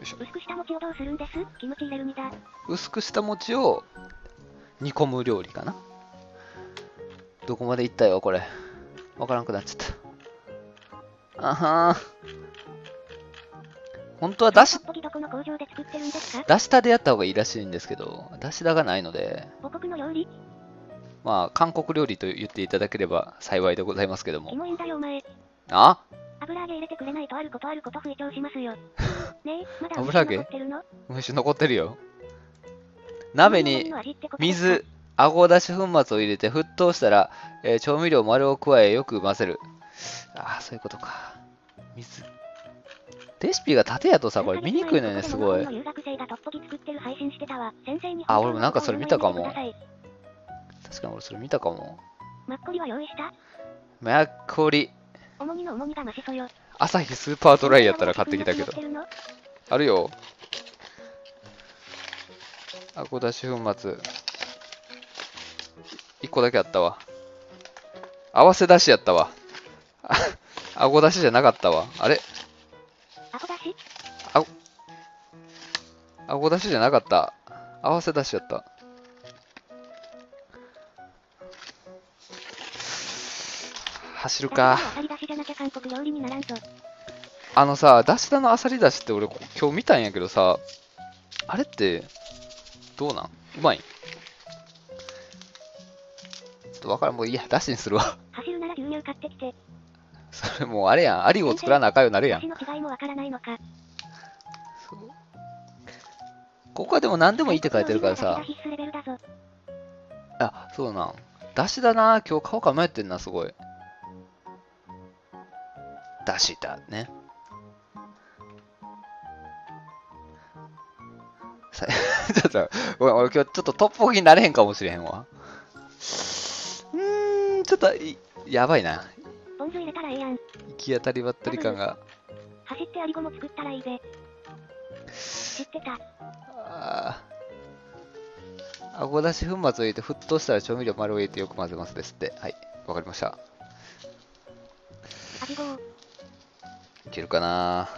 Speaker 3: しょ。
Speaker 2: 薄くした餅をどうするんです？キムチ入れるにだ
Speaker 3: 薄くした餅を煮込む料理かな。どこまでいったよこれ。わからんくなっちゃった。あはー。本当はだし
Speaker 2: トッポギどこの工場で作ってるんですか？
Speaker 3: だし田でやった方がいいらしいんですけどだし田がないので。
Speaker 2: 母国の料理？
Speaker 3: まあ韓国料理と言っていただければ幸いでございますけども。あ？
Speaker 2: 油揚げ入れてくれないとあることあること吹聴しますよ [laughs] ねえまだ
Speaker 3: 油揚げ？
Speaker 2: 残ってるの？
Speaker 3: 残ってるよ鍋に水、あごだし粉末を入れて沸騰したら、えー調味料丸を加えよく混ぜる。ああ、そういうことか。水。レシピが縦やとさ、これ見にくいのよね、すごい。あ俺もなんかそれ見たかも確かに俺それ見たかも。
Speaker 2: マッコリは用意した？
Speaker 3: マッコリ。
Speaker 2: 重荷の重荷が増しそよ
Speaker 3: 朝日スーパードライやったら買ってきたけどあるよ。あごだし粉末。一個だけあったわ。合わせだしやったわ。あ [laughs] あごだしじゃなかったわ。あれ？
Speaker 2: あこだし？
Speaker 3: あごだしじゃなかった。合わせだしやった。走るか。
Speaker 2: あ
Speaker 3: のさ、だしだのあさりだしって俺今日見たんやけどさ、あれって、どうなん？うまい？ちょっとわからん。もういいや、だしにするわ。
Speaker 2: 走るなら牛乳買ってきて
Speaker 3: それもうあれやん。アリを作らなあかんようになるやん。ここはでも何でもいいって書いてるからさ。あ、そうなん。だしだな。今日買おうか迷ってんな、すごい。だしだね。さ [laughs] ちょっと、ごめん、俺今日ちょっとトップギになれへんかもしれへんわ。うーん、ちょっとい、やばいな。
Speaker 2: ポン酢入れたらええやん
Speaker 3: 行き当たりばったり感が。
Speaker 2: 走ってアリゴも作ったらいいぜ知ってた
Speaker 3: あーあごだし粉末を入れて沸騰したら調味料丸を入れてよく混ぜますですって。はい、わかりました。
Speaker 2: アジゴー
Speaker 3: いけるかな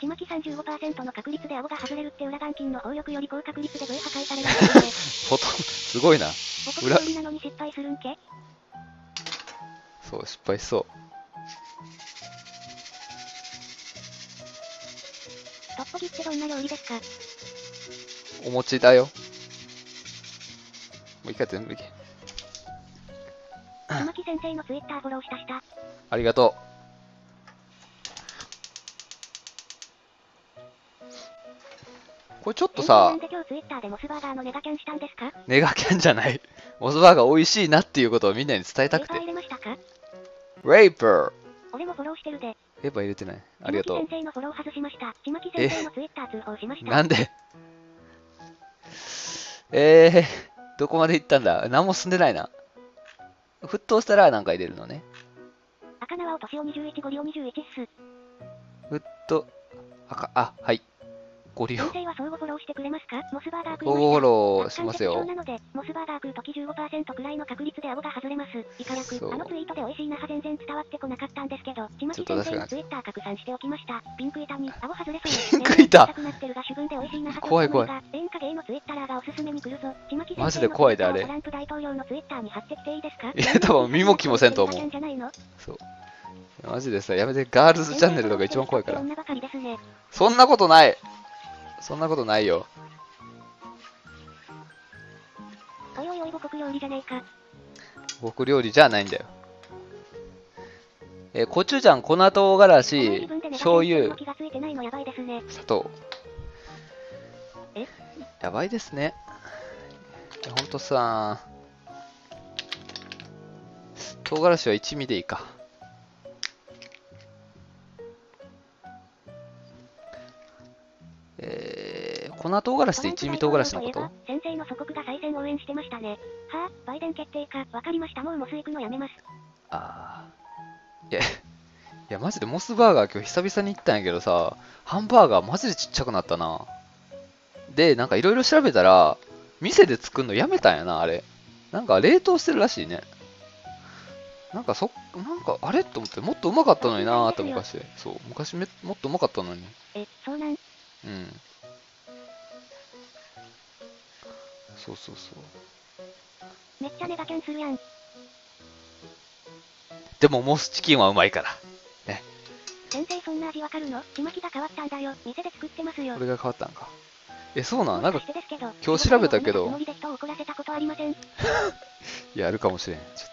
Speaker 2: ちまき35%の確率で顎が外れるって裏眼筋の砲力より高確率で V 破壊される [laughs]
Speaker 3: ほとんど、すごいな。
Speaker 2: 母国料理なのに失敗するんけ？
Speaker 3: そう、失敗しそ
Speaker 2: トッポギってどんな料理ですか？
Speaker 3: う。お餅だよ。もう一回全部いけ。
Speaker 2: ちまき先生のツイッターフォローしたした
Speaker 3: ありがとう。これちょっとさ
Speaker 2: ん、で今日ツイッターでモスバーガーのネガキャンしたんですか？
Speaker 3: ネガキャンじゃない。[laughs] モスバーガー美味しいなっていうことをみんなに伝えたくてレイパー。
Speaker 2: 俺もフォローしてるで
Speaker 3: レイパー入れてない。ありがとう。
Speaker 2: 先生のフォロー外しましたちまき先生のツイッター通報しました
Speaker 3: なんで？えー、どこまで行ったんだ？何も進んでないな。沸騰したらなんか入れるのね。
Speaker 2: 赤縄落としを21ゴリを21っす
Speaker 3: 沸騰、あか、あ、はい。ご利用
Speaker 2: 先。生は相互フォローしてくれますか？モスバーガー食い
Speaker 3: ご
Speaker 2: ました
Speaker 3: フォローしますよ
Speaker 2: なので、モスバーガー食うとき15%くらいの確率で顎が外れます。いかやく
Speaker 3: そう
Speaker 2: あのツイートで美味しいなは全然伝わってこなかったんですけど、ちまき
Speaker 3: ち
Speaker 2: 先生のツイッター拡散しておきました。ピンク板に顎外れそう。[laughs]
Speaker 3: ピンク板
Speaker 2: なってるが主文で美味しいなは
Speaker 3: 怖い怖い
Speaker 2: が演歌芸のツイッターがおすすめに来るぞ。ちまき
Speaker 3: マジで怖いであれ
Speaker 2: トランプ大統領のツイッターに貼ってきていいですか？
Speaker 3: いや多分見も気もせんと思うそう。マジでさ、やめて、ガールズチャンネルとか一番怖いから。そんなことないそんなことないよ。
Speaker 2: おいおいおい母国料理じゃねえか。
Speaker 3: 僕料理じゃないんだよ。えーコチュジャン、粉唐辛子、醤油。砂糖。
Speaker 2: え？
Speaker 3: やばいですね。ほんとさ、唐辛子は一味でいいか。えー、粉唐辛子って一味唐辛子のこと？
Speaker 2: 先生の祖国が再選応援してましたね。はあ、バイデン決定か。わかりました。もうモス行くのやめます。
Speaker 3: ああ。いや、いや、マジでモスバーガー今日久々に行ったんやけどさ、ハンバーガーマジでちっちゃくなったな。で、なんかいろいろ調べたら、店で作るのやめたんやな、あれ。なんか冷凍してるらしいね。なんかそ、なんかあれ？と思って、もっとうまかったのになーって昔。そう、昔めもっとうまかったのに。
Speaker 2: え、そうなん
Speaker 3: うん。そうそうそう。
Speaker 2: めっちゃネガキャンするやん。
Speaker 3: でもモスチキンはうまいから。
Speaker 2: 先生そんな味わかるの？ちまきが変わったんだよ。店で作ってますよ。
Speaker 3: これが変わったんか。え、そうなん？なんか今日調べたけど
Speaker 2: 仕事で同じつもりで人を怒らせたことありません。[laughs]
Speaker 3: いや、あるかもしれん。ちょっ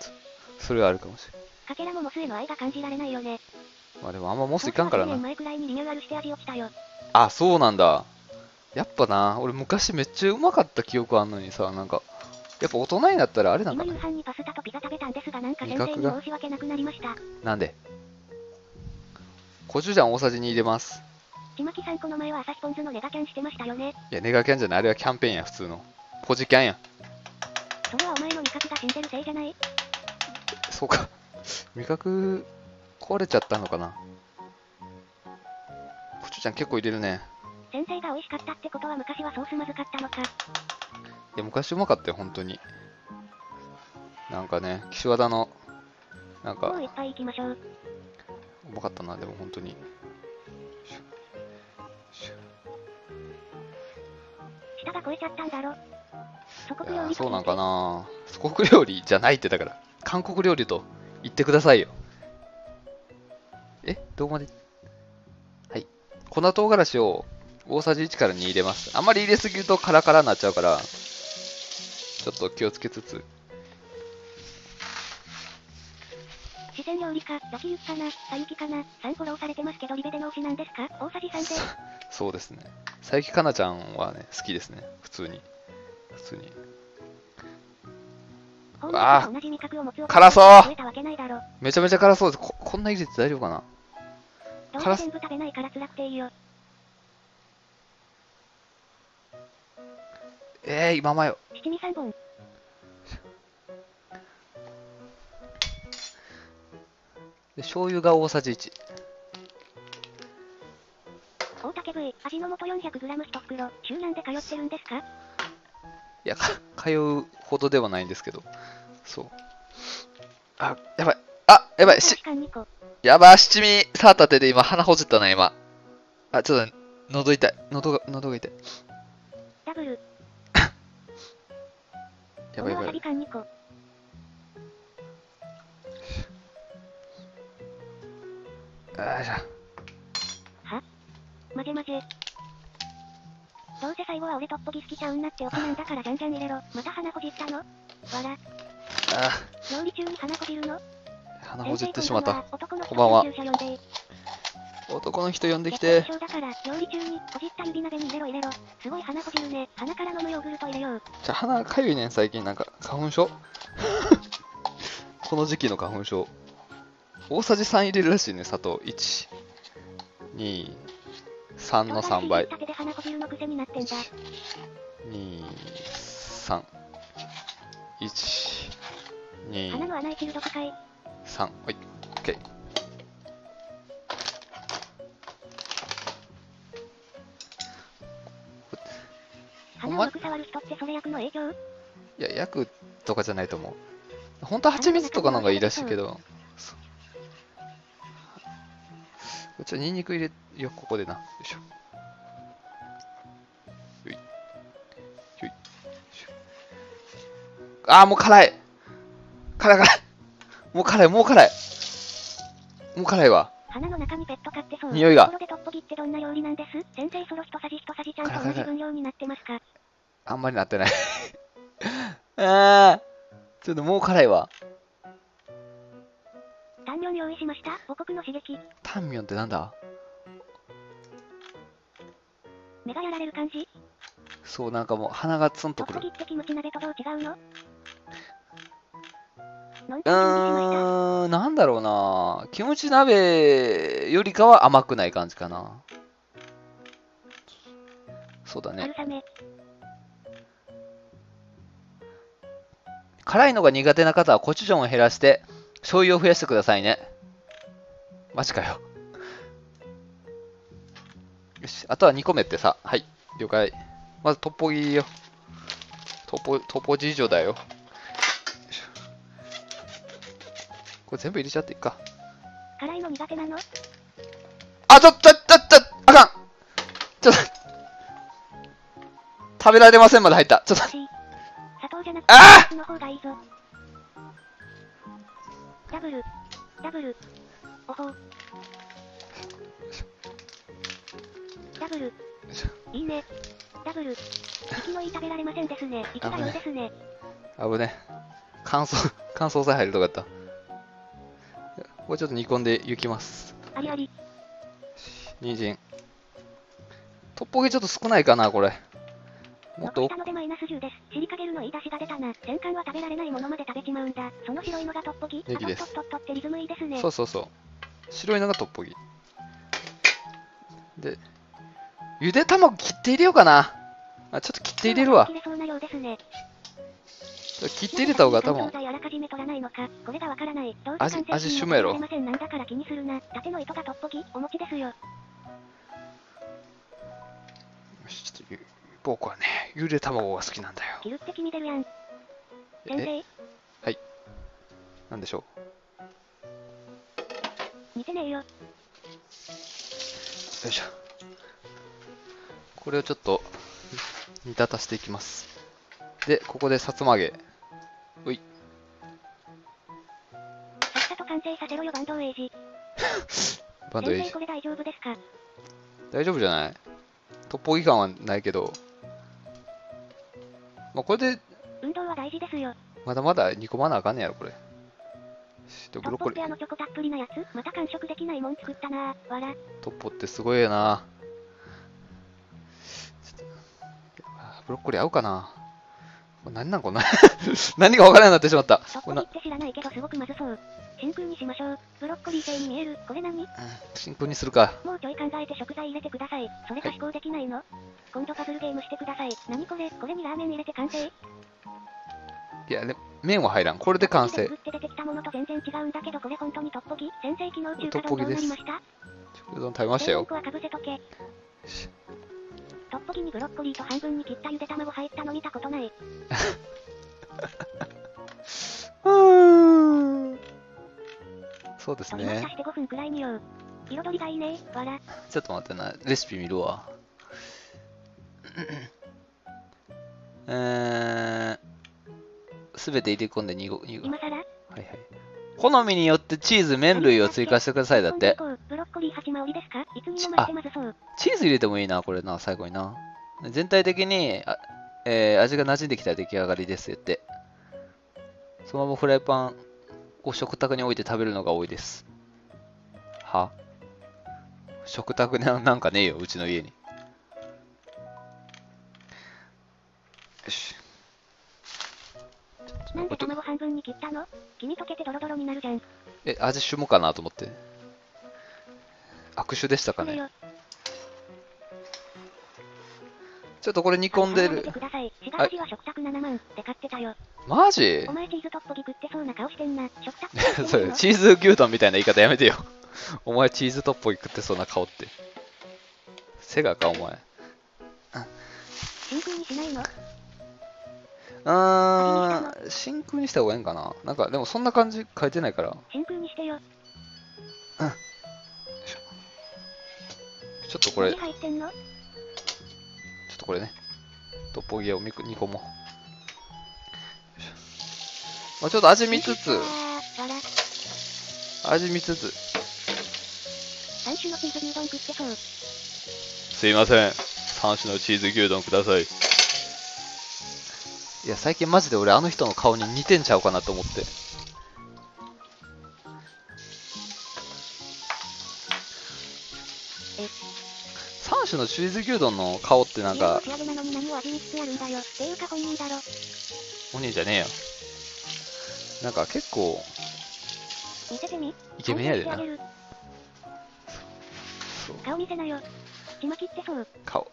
Speaker 3: と。それはあるかもしれん。
Speaker 2: かけらもモスへの愛が感じられないよね。
Speaker 3: まあでもあんまモスいかんから
Speaker 2: 2年
Speaker 3: な。
Speaker 2: 前くらいにリニューアルして味落ちたよ。
Speaker 3: あ、そうなんだ。やっぱな、俺昔めっちゃうまかった記憶あんのにさ、なんか、やっぱ大人になったらあれなんかな。
Speaker 2: 今夕飯にパスタとピザ食べたんですがなんか
Speaker 3: 味
Speaker 2: 先生
Speaker 3: 覚が
Speaker 2: に申し訳なくなりました。
Speaker 3: なんで？コチュジャン大さじ2入れます。
Speaker 2: ちまきさんこの前は朝日ポン酢のネガキャンしてましたよね。
Speaker 3: いや、ネガキャンじゃない。あれはキャンペーンや、普通の。ポジキャンや。
Speaker 2: それはお前の味覚が死んでるせいじゃない？
Speaker 3: そうか。味覚、壊れちゃったのかな。コチュジャン結構入れるね。
Speaker 2: 先生が美味しかったってことは昔はソースまずかったのか。
Speaker 3: いや、昔うまかったよ、本当に。なんかね、岸和田の、なんか、
Speaker 2: もういっぱい行きましょう。
Speaker 3: うまかったな、でも本当に。
Speaker 2: 舌が超えちゃったんだろ。料理
Speaker 3: そうなんかな祖国料理じゃないってだから。韓国料理と言ってくださいよ。え？どこまで？はい。粉唐辛子を大さじ1から2入れます。あんまり入れすぎるとカラカラになっちゃうから、ちょっと気をつけつつ。
Speaker 2: 四川料理か、ラキユッかな、さゆきかな、3フォローされてますけどリベでの推しなんですか？大さじ3で。[laughs]
Speaker 3: そうですね。佐伯かなちゃんはね、好きですね。普通に。普通に。あ
Speaker 2: 人と同じ味覚を持つ男
Speaker 3: 辛そう。めちゃめちゃ辛そうです。ここんな入れて大丈夫かな？
Speaker 2: どう全部食べないから辛くていいよ。
Speaker 3: えー、今前よ。
Speaker 2: 七味3本。
Speaker 3: で醤油が大さじ1。
Speaker 2: 大竹部位、味の素 400g1 袋、週なんで通ってるんですか？
Speaker 3: いや、か通うほどではないんですけど。そう。あ、やばい。あ、やばい。し
Speaker 2: 確、かに2個。
Speaker 3: やばい。七味触った手で今鼻ほじったな、今。あ、ちょっと、喉痛い。喉が、喉が痛い。
Speaker 2: ダブル。
Speaker 3: やばいやばい
Speaker 2: このわさび。缶2個。
Speaker 3: あーじゃ
Speaker 2: 混ぜ混ぜ。どうせ最後は俺トッポギ好きちゃうんなってオチなんだからじゃんじゃん入れろ。また鼻ほじったの？わら。
Speaker 3: あ
Speaker 2: 料理中に鼻ほじるの？
Speaker 3: ー鼻ほじってしまった。こんばんは男の人呼んできて
Speaker 2: じった指鍋に入れろ入れろ。すごい鼻ほじるね。鼻から飲むヨーグルト入れよう。
Speaker 3: じゃあ鼻かゆいねん、最近。なんか、花粉症この時期の花粉症。大さじ3入れるらしいね、砂糖。1、2、3の3倍。
Speaker 2: 立てで鼻ほじるの癖になってんだ。
Speaker 3: 2、3、1、2、
Speaker 2: 鼻の穴いチルドかい。
Speaker 3: 3。はい、OK。ほんま
Speaker 2: 鼻をよく触る人ってそれ薬の影響
Speaker 3: いや、薬とかじゃないと思う。本当は蜂蜜とかの方がいいらしいけど。こっちはニンニク入れよ、ここでな。よいしょ。あー、もう辛い辛い辛いもう辛い、もう辛いもう辛いわ。
Speaker 2: 花の中にペット飼ってそう。
Speaker 3: 匂いが
Speaker 2: ところでトッポギってどんな料理なんです？先生そろ一さじ一さじちゃんと同じ分量になってますか？
Speaker 3: あんまりなってない。[laughs] あー。ちょっともう辛いわ。
Speaker 2: タンニョン用意しました？母国の刺激。
Speaker 3: タンミョンってなんだ？
Speaker 2: 目がやられる感じ？
Speaker 3: そう、なんかもう鼻がツンとくる
Speaker 2: トッポギ。ってキムチ鍋とどう違うの？
Speaker 3: う。ーん、なんだろうな。キムチ鍋よりかは甘くない感じかな。そうだね。辛いのが苦手な方はコチュジョンを減らして醤油を増やしてくださいね。マジかよ。よし、あとは2個目ってさ。はい、了解。まずトッポギよ。トポ、トポジ以上だよ。これ全部入れちゃっていいか。
Speaker 2: 辛いの苦手なの？
Speaker 3: あ、ちょ、ちょ、ちょ、ちょ、あかんちょっと、食べられませんまで入った。ちょっと。
Speaker 2: 砂糖じゃなくて、
Speaker 3: あ
Speaker 2: の方がいいぞ。ダブル。ダブル。おほう。ダブル。いいね。ダブル。生きのいい食べられませんですね。生きが良いですね。
Speaker 3: 危ね。乾燥、乾燥剤入るとこやった。これちょっと煮込んでいきます。
Speaker 2: ありあり。
Speaker 3: 人参。トッポギちょっと少ないかな、これ。もっと
Speaker 2: 残し、たのでマイナス10です。シリカゲルの言い出しが出たな。戦艦は食べられないものまで食べちまうんだ。その白いのがトッポギ。
Speaker 3: ネギです
Speaker 2: あとっとっとっとってリズムいいですね。
Speaker 3: そうそうそう。白いのがトッポギ。で、ゆで卵切って入れようかな。あ、ちょっと切って入れるわ
Speaker 2: 切。れそうなようですね。
Speaker 3: 切って入れた方が多分
Speaker 2: 乾燥、剤あらかじめ取らないのか。これがわからない。どう
Speaker 3: 味味種もやろ
Speaker 2: ませんなんだから気にするな。縦の糸がトッポギ。お餅ですよ。
Speaker 3: よしちょっとゆ僕はね、ゆで卵が好きなんだよ。
Speaker 2: 切るってるやん。先
Speaker 3: え、
Speaker 2: 生、
Speaker 3: なんでしょ
Speaker 2: 似てねえよ。
Speaker 3: う。よいしょ。これをちょっと煮立たせていきます。で、ここでさつま揚げ。うい。
Speaker 2: さっさと完成させろよ、バンドエイジ。[laughs]
Speaker 3: バンドエイジ。
Speaker 2: これ大丈夫ですか？
Speaker 3: 大丈夫じゃない？トッポギ感はないけど。まあ、これで、
Speaker 2: 運動は大事ですよ。
Speaker 3: まだまだ煮込まなあかんねやろ、これ。
Speaker 2: トッポって。あのチョコたっぷりなやつまた完食できないもん作ったなわら。
Speaker 3: トッポってすごいよな。ブロッコリー合うかなこれ何なんこんな。何がわからなくなってしまった。こんな
Speaker 2: トッポギって知らないけどすごくまずそう。真空にしましょう。ブロッコリー製に見える。これ何？
Speaker 3: 真空にするか。
Speaker 2: もうちょい考えて食材入れてください。それが飛行できないの？今度パズルゲームしてください。何これ？これにラーメン入れて完成
Speaker 3: いや、で麺は入らん。これで完成
Speaker 2: グ。って出てきたものと全然違うんだけどこれ本当にトッポギ？先生昨日中華丼どうなりました？
Speaker 3: うどん食べましたよ。
Speaker 2: トッポギにブロッコリーと半分に切ったゆで卵入ったの見たことない。[laughs]
Speaker 3: そうですね
Speaker 2: 取りました。して5分くらいによう。彩りがいいね。わら。
Speaker 3: ちょっと待ってな。レシピ見るわ。[coughs] えー、すべて入れ込んで2個、2個。
Speaker 2: 今更？
Speaker 3: はいはい。好みによってチーズ、麺類を追加してくださいだって。
Speaker 2: コリー8回りですか？いつにもまずそう。
Speaker 3: チーズ入れてもいいな、これな、最後にな。全体的に、あえー味が馴染んできたら出来上がりですって。そのままフライパンを食卓に置いて食べるのが多いです。は？食卓ななんかねえよ、うちの家に。よし。ちょっと
Speaker 2: なんで卵半分に切ったの？黄身溶けてドロドロになるじゃん。
Speaker 3: え、味しもかなと思って。悪手でしたかね。ちょっとこれ煮込んでる
Speaker 2: あやめて。ください。食卓7万って買ってたよ。
Speaker 3: マジ？
Speaker 2: お前チーズトッポギ食ってそうな顔してんな。食卓 [laughs]
Speaker 3: チーズ牛丼みたいな言い方やめてよ。[laughs] お前チーズトッポギ食ってそうな顔って。セガか、お前。
Speaker 2: 真空にしないの？
Speaker 3: うーん、真空にした方がいいんかな。なんか、でもそんな感じ書いてないから。
Speaker 2: 真空にしてよ。
Speaker 3: ちょっとこれ、ちょ
Speaker 2: ってんの？
Speaker 3: っとこれね。トッポギを煮込もまあ、ちょっと味見つつ。味見つつ。
Speaker 2: 3種のチーズ牛丼食ってそう。
Speaker 3: すいません。3種のチーズ牛丼ください。いや、最近マジで俺あの人の顔に似てんちゃうかなと思って。3種のチーズ牛丼の顔ってなんか。お兄じゃねえよ。なんか結構。イケメンやでな
Speaker 2: 顔見せなよ。ちまきってそう。
Speaker 3: 顔。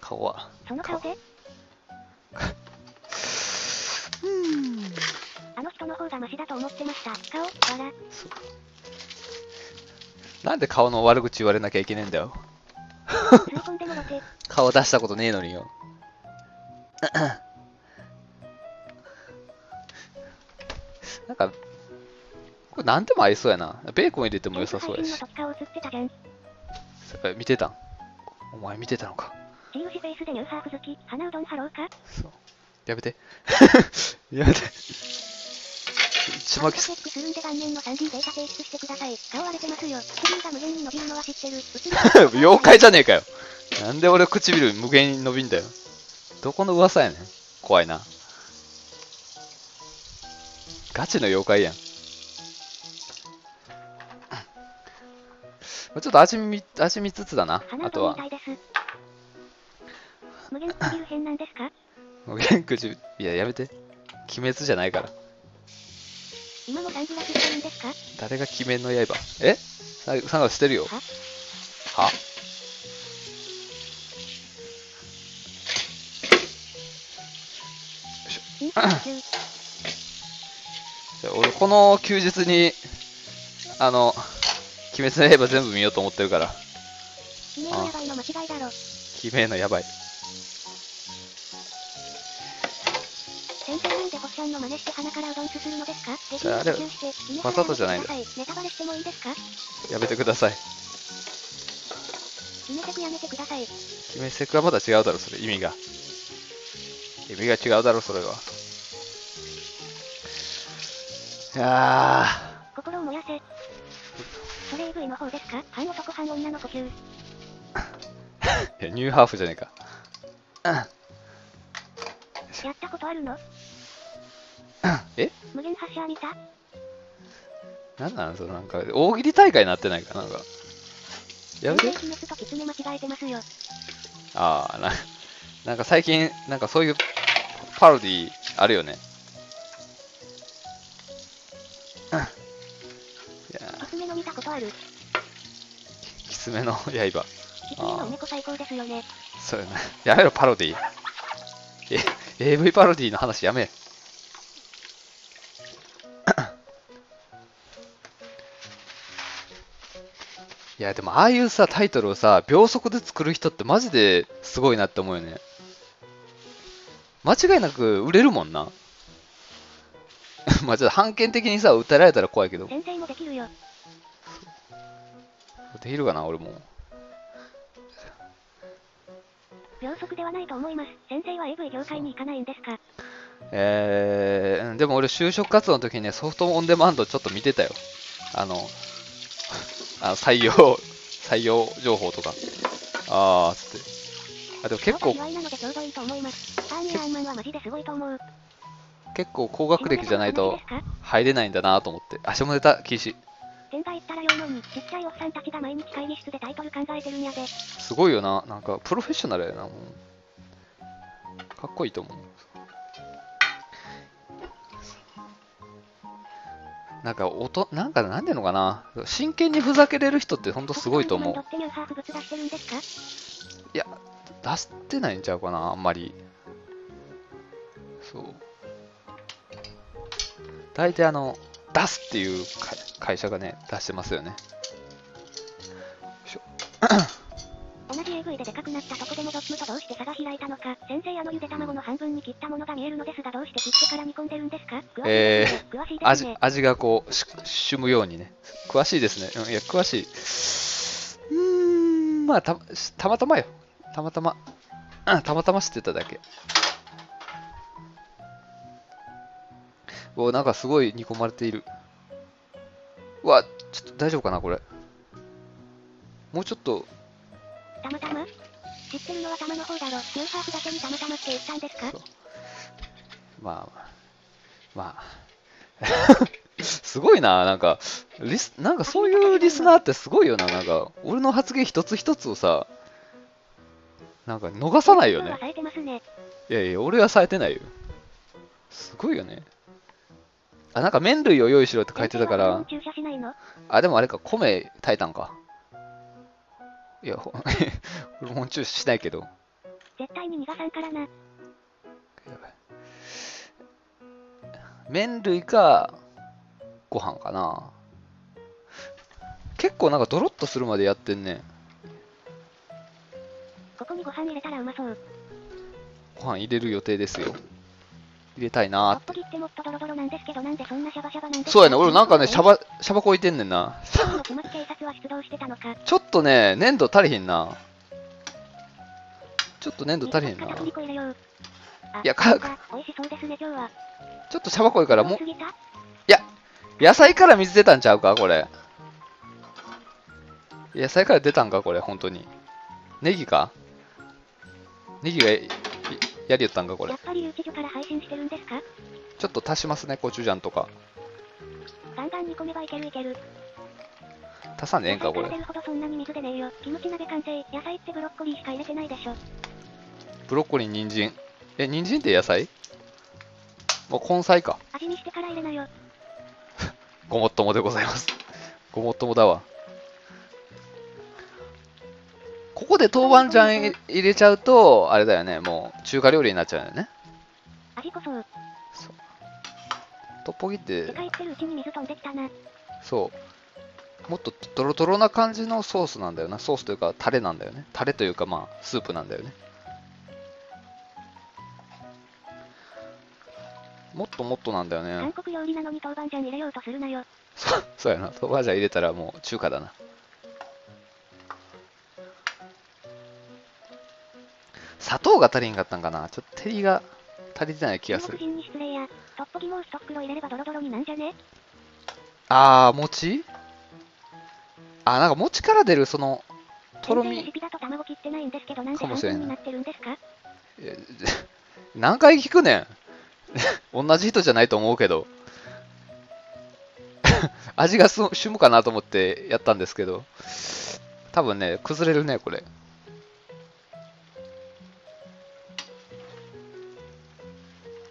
Speaker 3: 顔は。
Speaker 2: その顔で？[laughs] あの人の方がマシだと思ってました。顔、笑。
Speaker 3: なんで顔の悪口言われなきゃいけねえんだよ。[laughs] 顔出したことねえのによ。[laughs] なんか、これ何でも合いそうやな。ベーコン入れても良さそうやし見てたん？お前見てたのか。
Speaker 2: チーウシフェイスでニューハーフ好き。花うどんハローか
Speaker 3: そう。やめて。[laughs] やめて。ちまきす
Speaker 2: チェックするんで顔面の 3D データ提出してください。顔荒れてますよ。唇が無限に伸びるのは知ってる。うつ
Speaker 3: 妖怪じゃねえかよ。なんで俺唇無限に伸びんだよ。どこの噂やねん。怖いな。ガチの妖怪やん。ちょっと味見、味見つつだな。あとは。
Speaker 2: 無限唇変なんですか？[laughs]
Speaker 3: 無限唇、いや、やめて。鬼滅じゃないから。
Speaker 2: 今もサングラスしてるんですか？
Speaker 3: 誰が鬼滅の刃？え？さサングラスしてるよ。
Speaker 2: は？
Speaker 3: じゃあ俺、この休日に、あの、鬼滅の刃全部見ようと思ってるから。
Speaker 2: 悲鳴のやばいの間違いだろ。
Speaker 3: 鬼滅のやばい。
Speaker 2: 先生なんで星ちゃんの真似して鼻からうどんすするのですか？
Speaker 3: あとじゃないんだ
Speaker 2: ネタバレしてもいいですか？
Speaker 3: やめてください。
Speaker 2: イメテクやめてください。
Speaker 3: 鬼滅セクはまだ違うだろ、それ、意味が。意味が違うだろ、それは。いや
Speaker 2: 心を燃やせ。それ AV の方ですか？半男半女の呼吸。
Speaker 3: ー、[laughs] いや、ニューハーフじゃねえか。
Speaker 2: やったことあるの？
Speaker 3: え？
Speaker 2: 無限発射見た？
Speaker 3: なんなん？そのなんか、大喜利大会になってないかな？んか。やめて
Speaker 2: 全。然鬼滅と狐間違えてますよ。
Speaker 3: ああ、な、なんか最近、なんかそういうパロディあるよね。うんいや
Speaker 2: 狐の見たことある？
Speaker 3: ー、きつめの刃。
Speaker 2: 狐のお猫最高ですよね。
Speaker 3: そうやな。やめろ、パロディ。え、AV パロディの話やめ。いや、でもああいうさ、タイトルをさ、秒速で作る人ってマジですごいなって思うよね。間違いなく売れるもんな。[laughs] まあちょっと判権的にさ、訴えられたら怖いけど。
Speaker 2: 先生もできるよ。
Speaker 3: できるかな、俺も。
Speaker 2: 秒速ではないと思います。先生は AV 業界に行かないんですか？
Speaker 3: えー、うんでも俺就職活動の時にね、ソフトオンデマンドちょっと見てたよ。あの、あの採用、[laughs] 採用情報とか。あー、つって。あ、でも結構。結構高学歴じゃないと入れないんだなと思って。あ、下ネタ禁止。
Speaker 2: 先輩ったら言うのに、ちっちゃいおっさんたちが毎日会議室でタイトル考えてるんやで。
Speaker 3: すごいよな。なんか、プロフェッショナルやな、もう。かっこいいと思う。なんか、音、なんか、なんていうのかな？真剣にふざけれる人ってほんとすごいと思う。いや、出してないんちゃうかな、あんまり。そう。大体あの、出すっていう会社がね、出してますよね。
Speaker 2: よいしょ同じ AV ででかくなったとこでもドッムとどうして差が開いたのか。先生あのゆで卵の半分に切ったものが見えるのですがどうして切ってから煮込んでるんですか詳しい
Speaker 3: え
Speaker 2: ですね。詳しいですね。、
Speaker 3: 味味がこう、ししむようにね。詳しいですね。うん、いや、詳しい。うーん、まあ、た、たまたまよ。たまたま。うん、たまたま知ってただけ。お、なんかすごい煮込まれている。うわ、ちょっと大丈夫かな、これ。もうちょっと、
Speaker 2: たまたま知ってるのは玉の方だろ。ニューハーフだけにたまたまって言ったんですか？
Speaker 3: まあ、まあ、[laughs] すごいな、なんか、リス、なんかそういうリスナーってすごいよな、なんか、俺の発言一つ一つをさ、なんか逃さないよね。いやいや、俺はされてないよ。すごいよね。あ、なんか麺類を用意しろって書いてたから、あ、でもあれか、米炊いたんか。いや、ほ俺 [laughs] も注しないけど。
Speaker 2: 絶対に逃がさんからな。
Speaker 3: 麺類か、ご飯かな。結構なんかドロッとするまでやってんね。
Speaker 2: ここにご飯入れたらうまそう。
Speaker 3: ご飯入れる予定ですよ。入れたい
Speaker 2: ト
Speaker 3: な
Speaker 2: ッポギってもっとドロドロなんですけどなんでそんなシャバシャバなんですか？
Speaker 3: そうやね、俺なんかね、シャ
Speaker 2: バ。
Speaker 3: バ、シャバこいてんねんな。ちょっとね、粘土足りひんな。ちょっと粘土足りひんな。いやか
Speaker 2: 美味しそうですね今日は。
Speaker 3: ちょっとシャバこいから、もう
Speaker 2: 多す、ぎた
Speaker 3: 野菜から水出たんちゃうかこれ。野菜から出たんかこれ、本当に。ネギか？ネギがいやりよったんかこれ
Speaker 2: やっ。ぱり留置所から配信してるんですか？
Speaker 3: ちょっと足しますね、コチュジャンとか。
Speaker 2: ガンガン煮込めばいけるいける。
Speaker 3: 足さんでええんかこれ。
Speaker 2: るほどそんなに水でねえよ。キムチ鍋完成。野菜ってブロッコリーしか入れてないでしょ。
Speaker 3: ブロッコリー、人参。え、人参って野菜？もう根菜か。
Speaker 2: 味見してから入れなよ。[laughs]
Speaker 3: ごもっともでございます。ごもっともだわ。ここで豆板醤入入れちゃうと、あれだよね、もう中華料理になっちゃうよね。
Speaker 2: 味こそ、世
Speaker 3: トッポギって。そう。もっとドロドロな感じのソースなんだよな。ソースというか、タレなんだよね。タレというか、まあ、スープなんだよね。もっともっとなんだよね
Speaker 2: 韓。国料理なのに豆板醤入れようとするなよ。
Speaker 3: そうそうやな。豆板醤入れたらもう中華だな。砂糖が足りんかったんかな？ちょっと照りが足りてない気がする。
Speaker 2: 中国人に失礼や。トッポギもう一袋入れればドロドロになんじゃね？
Speaker 3: あー、餅？あ、なんか餅から出るその、とろみかもしれ
Speaker 2: なってるんですか？
Speaker 3: え [laughs] 何回聞くねん？[laughs] 同じ人じゃないと思うけど [laughs] 味がすしむかなと思ってやったんですけど多分ね崩れるねこれ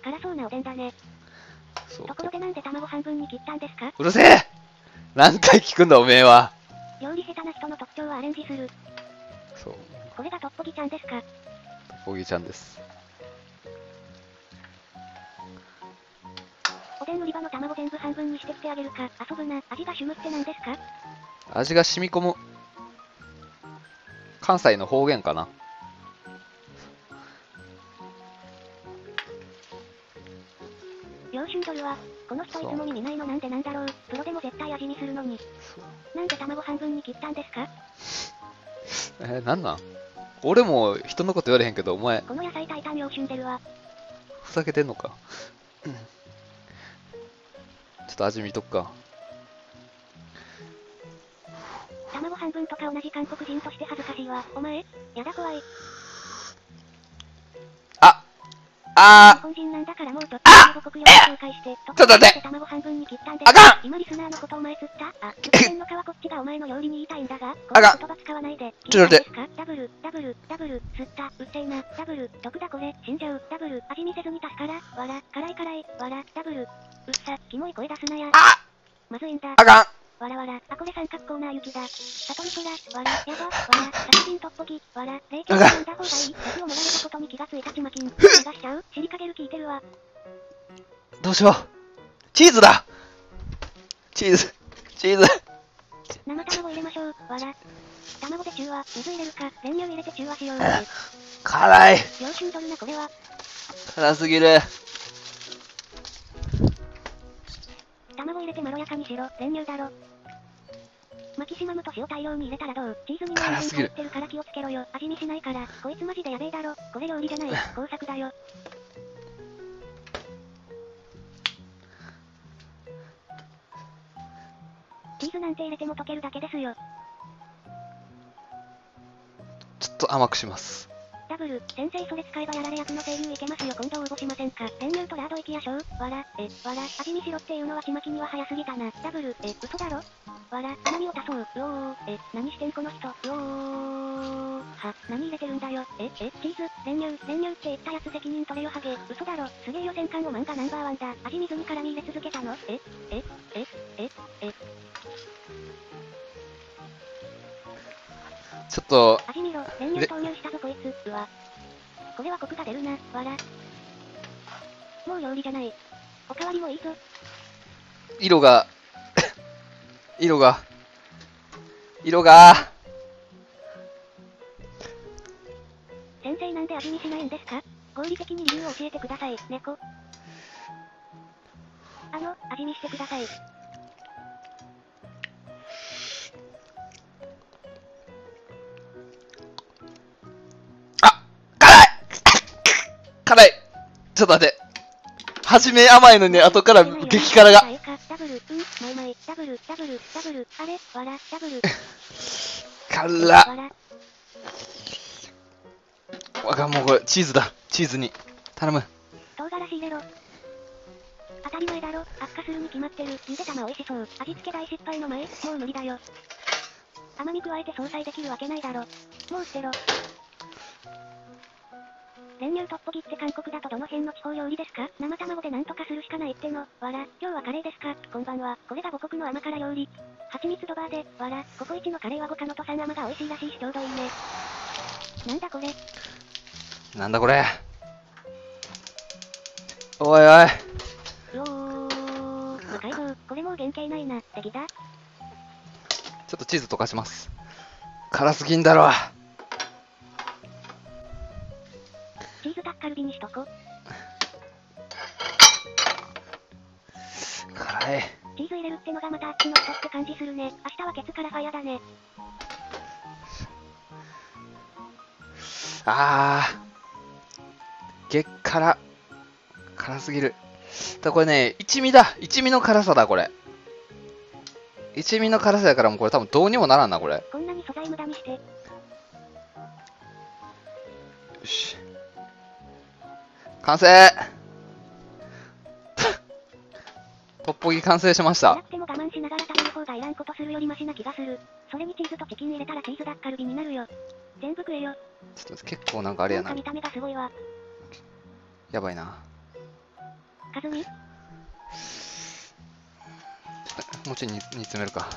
Speaker 2: 辛そうなおでんだね。
Speaker 3: そう
Speaker 2: ところでなんで卵半分に切ったんですか？
Speaker 3: うるせえ。何回聞くんだおめえは。
Speaker 2: 料理下手な人の特徴はアレンジする。
Speaker 3: そう。
Speaker 2: これがトッポギちゃんですか？
Speaker 3: おぎちゃんです。
Speaker 2: おでん売り場の卵全部半分にしてきてあげるか。遊ぶな。味がシュムって何ですか？
Speaker 3: 味が染み込む。関西の方言かな
Speaker 2: 両春ドルは、この人いつもに見ないのなんでなんだろう。プロでも絶対味見するのに。なんで卵半分に切ったんですか？
Speaker 3: えー、なんなん？俺も人のこと言われへんけどお前
Speaker 2: この野菜タイタン両春デルは、
Speaker 3: ふざけてんのか？うんちょっと味見とくか
Speaker 2: 卵半分とか同じ韓国人として恥ずかしいわ。お前やだ怖い。日
Speaker 3: あ
Speaker 2: 本人なんだからもうちょっと
Speaker 3: 待って。
Speaker 2: 卵半分に切った。んです
Speaker 3: あかん
Speaker 2: 今リスナーのことお前釣った。あ、の皮こっちがお前の料理に言いた。いんだが、
Speaker 3: かん
Speaker 2: 言葉使わないで。
Speaker 3: ちょっと待って
Speaker 2: ダブル、ダブル、ダブル、釣った、うっせえな、ダブル、毒だこれ、死んじゃう、ダブル、味見せずに足すから、わら、辛い辛い、わら、ダブル、うっさ、キモい声出すなや。
Speaker 3: あ
Speaker 2: まずいんだ。
Speaker 3: あかん
Speaker 2: わらわら、あこれ三角コーナー行きだ。サトルトラ、わら、やば、わら、殺人トッポギ、わら、霊気を飲んだ方がいい。敵をもられたことに気がついたちまきん。逃がしちゃう尻かげる聞いてるわ。
Speaker 3: どうしようチーズだチーズチーズ
Speaker 2: 生卵入れましょう。わら。卵で中和、水入れるか、練乳入れて中和しよう。
Speaker 3: 辛い
Speaker 2: 両春ドルなこれは、
Speaker 3: 辛すぎる
Speaker 2: 入れてまろやかにしろ、練乳だろ。マキシマムと塩大量に入れたらどう？チーズにも入ってるから気をつけろよ。味見しないから、こいつマジでやべえだろ。これ料理じゃない、[laughs] 工作だよ。チーズなんて入れても溶けるだけですよ。
Speaker 3: ちょっと甘くします。
Speaker 2: ダブル、先生それ使えばやられ役の声優いけますよ今度応募しませんか練乳とラード行きやしょうわら、え、わら、味見しろっていうのはちまきには早すぎたな。ダブル、え、嘘だろわら、何を足そう。うおー、え、何してんこの人。うおー、は、何入れてるんだよ。え、え、チーズ、練乳、練乳って言ったやつ責任取れよハゲ。嘘だろ。すげえ予選艦を漫画ナンバーワンだ。味水に絡み入れ続けたのえ、え、え、え、え、
Speaker 3: ちょっと、
Speaker 2: 味見ろ、練乳投入したぞこいつ、うわ。これはコクが出るな、わら。もう料理じゃない。おかわりもいいぞ。
Speaker 3: 色が、[coughs] 色が、色が、
Speaker 2: 先生なんで味見しないんですか？合理的に理由を教えてください、猫。あの、味見してください。
Speaker 3: 辛いちょっと待って。初め甘いのに後から激辛が。辛っ
Speaker 2: わ、
Speaker 3: かんもうこれ、チーズだ。チーズに。頼む。
Speaker 2: 唐辛子入れろ。当たり前だろ、悪化するに決まってる。ゆで玉美味しそう。味付け大失敗の前、もう無理だよ。甘み加えて相殺できるわけないだろ。もう捨てろ。練乳トッポギって韓国だとどの辺の地方料理ですか？生卵でなんとかするしかないっての。わら、今日はカレーですか？こんばんは。これが母国の甘辛料理。蜂蜜ドバーで、わら、ココイチのカレーは五花のとさん甘が美味しいらしいしちょうどいいね。なんだこれ？
Speaker 3: なんだこれ？おいおい。
Speaker 2: うおー、魔改造、これもう原型ないな。敵だ。
Speaker 3: ちょっとチーズ溶かします。辛すぎんだろ。
Speaker 2: チーズタッカルビにしとこ。
Speaker 3: 辛い。
Speaker 2: チーズ入れるってのがまたあっちの人って感じするね。明日はケツからファイヤーだね。
Speaker 3: あー。激辛。辛すぎる。だこれね、一味だ。一味の辛さだ、これ。一味の辛さやからもうこれ多分どうにもならんな、これ。よ
Speaker 2: こんなに素材無駄にして。
Speaker 3: し。完成トッポギ完成しました
Speaker 2: 辛。くても我慢しながら食べる方がいらんことするよりマシな気がする。それにチーズとチキン入れたらチーズダッカルビになるよ。全部食えよ。
Speaker 3: ちょっと結構なんかあれやな。
Speaker 2: 見た目がすごいわ。
Speaker 3: やばいな。
Speaker 2: カズミ？
Speaker 3: もうちょい煮煮詰めるか。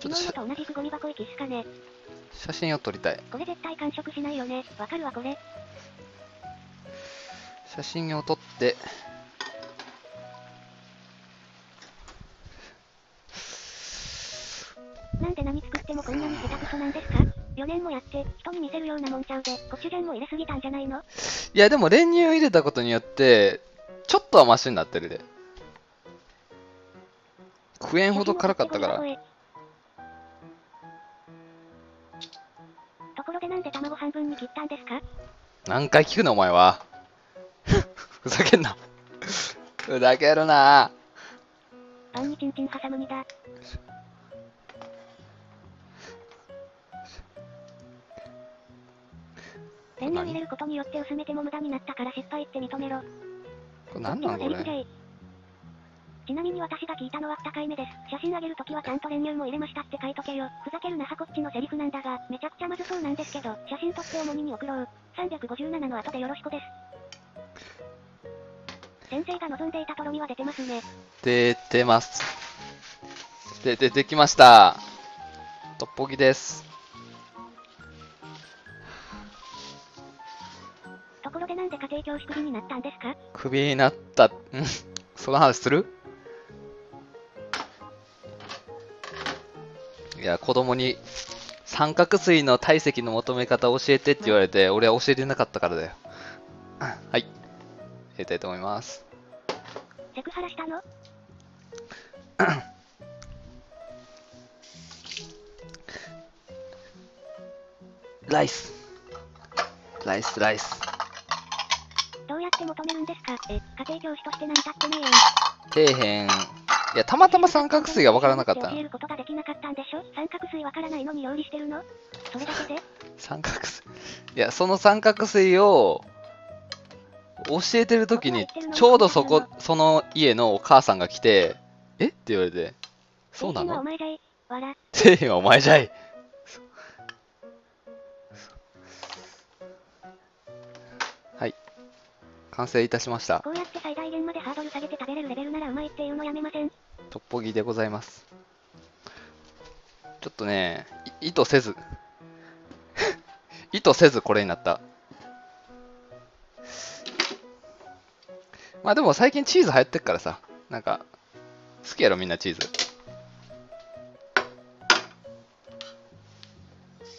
Speaker 3: ちょっと写
Speaker 2: 昨日のと同じくゴミ箱行きっすかね。
Speaker 3: 写真を撮りたい。
Speaker 2: これ絶対完食しないよね。わかるわこれ。
Speaker 3: 写真を撮って、
Speaker 2: なんで何作ってもこんなに下手くそなんですか ?4 年もやって、人に見せるようなもんちゃうで、コチュジャンも入れすぎたんじゃないの？
Speaker 3: いやでも練乳入れたことによって、ちょっとはマシになってるで。食えんほど辛かったから。
Speaker 2: なんで卵半分に切ったんですか？
Speaker 3: 何回聞くのお前は？[laughs] ふざけんな。ふざけるな。
Speaker 2: パンにチンチン挟むにだ。練乳入れることによって薄めても無駄になったから失敗って認めろ。
Speaker 3: これ何なんこれ？
Speaker 2: ちなみに私が聞いたのは2回目です。写真あげるときはちゃんと練乳も入れましたって書いとけよ。ふざけるなはこっちのセリフなんだが、めちゃくちゃまずそうなんですけど、写真撮って重荷に送ろう。357の後でよろしくです。先生が望んでいたとろみは出てますね。
Speaker 3: 出てます。で、出てきました。トッポギです。
Speaker 2: ところでなんで家庭教師クビになったんですか？
Speaker 3: クビになった。んその話する？いや、子供に三角錐の体積の求め方教えてって言われて、俺は教えてなかったからだよ。はい。やりたいと思います。
Speaker 2: セクハラしたの？[coughs]
Speaker 3: ライス。ライス、ライス。
Speaker 2: どうやって求めるんですかえ、家庭教師として成り立ってないやん。
Speaker 3: 底辺、いや、たまたま三角錐がわからなかった。
Speaker 2: 教えることができなかったんでしょ？三角錐わからないのに料理してるの？それだけで？[laughs]
Speaker 3: 三角錐。いや、その三角錐を教えてる時に、ちょうどそこ、その家のお母さんが来て、え？って言われて、そうなの？底辺はお前じゃい。完成いたしました。
Speaker 2: こうやって最大限までハードル下げて食べれるレベルならうまいっていうのやめません？
Speaker 3: トッポギでございます。ちょっとね、い意図せず、[laughs] 意図せずこれになった。まあでも最近チーズ流行ってっからさ、なんか、好きやろみんなチーズ。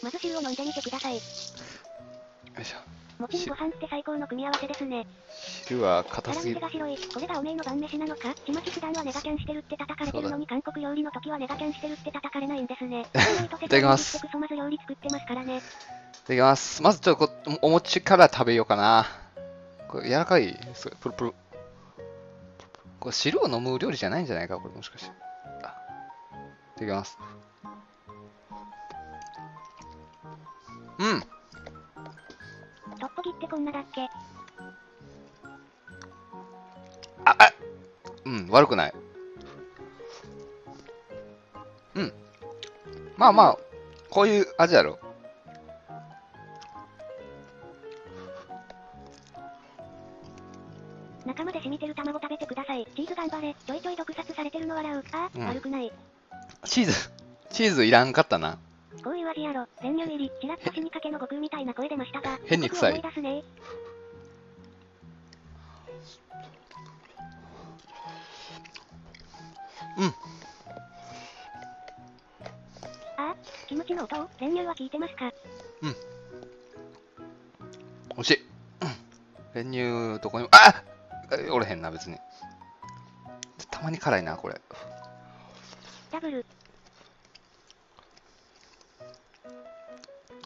Speaker 2: まず汁を飲んでみてください。
Speaker 3: よいしょ。
Speaker 2: もちにご飯って最高の組み合わせですね。
Speaker 3: 汁は硬
Speaker 2: 辛
Speaker 3: すぎる。
Speaker 2: 水が白い。これがおめえの晩飯なのか？ちまき普段はネガキャンしてるって叩かれてるのに韓国料理の時はネガキャンしてるって叩かれないんですね。い [laughs]
Speaker 3: いただきます
Speaker 2: まず料理作ってますからね。
Speaker 3: いただきます。まずちょっとこお餅から食べようかな。これ柔らかいすごいプルプル。これ汁を飲む料理じゃないんじゃないかこれもしかして。あいただきます。うん。
Speaker 2: トッポギってこんなだっけ
Speaker 3: うん、悪くない。うん。まあまあ、こういう味やろ。
Speaker 2: 中まで染みてる卵食べてください。チーズ頑張れ。ちょいちょい毒殺されてるの笑う。あー、
Speaker 3: うん
Speaker 2: 悪くない。
Speaker 3: チーズ、チーズいらんかったな。
Speaker 2: こういう味やろ。練乳入り、ちらっと死にかけの悟空みたいな声出ましたが、
Speaker 3: 変に臭い
Speaker 2: 僕思い出すね。キムチの音を練乳は聞いてますか？
Speaker 3: 美味しい。うん練乳どこにも、あえおれへんな、別に。たまに辛いな、これ。
Speaker 2: ダブル。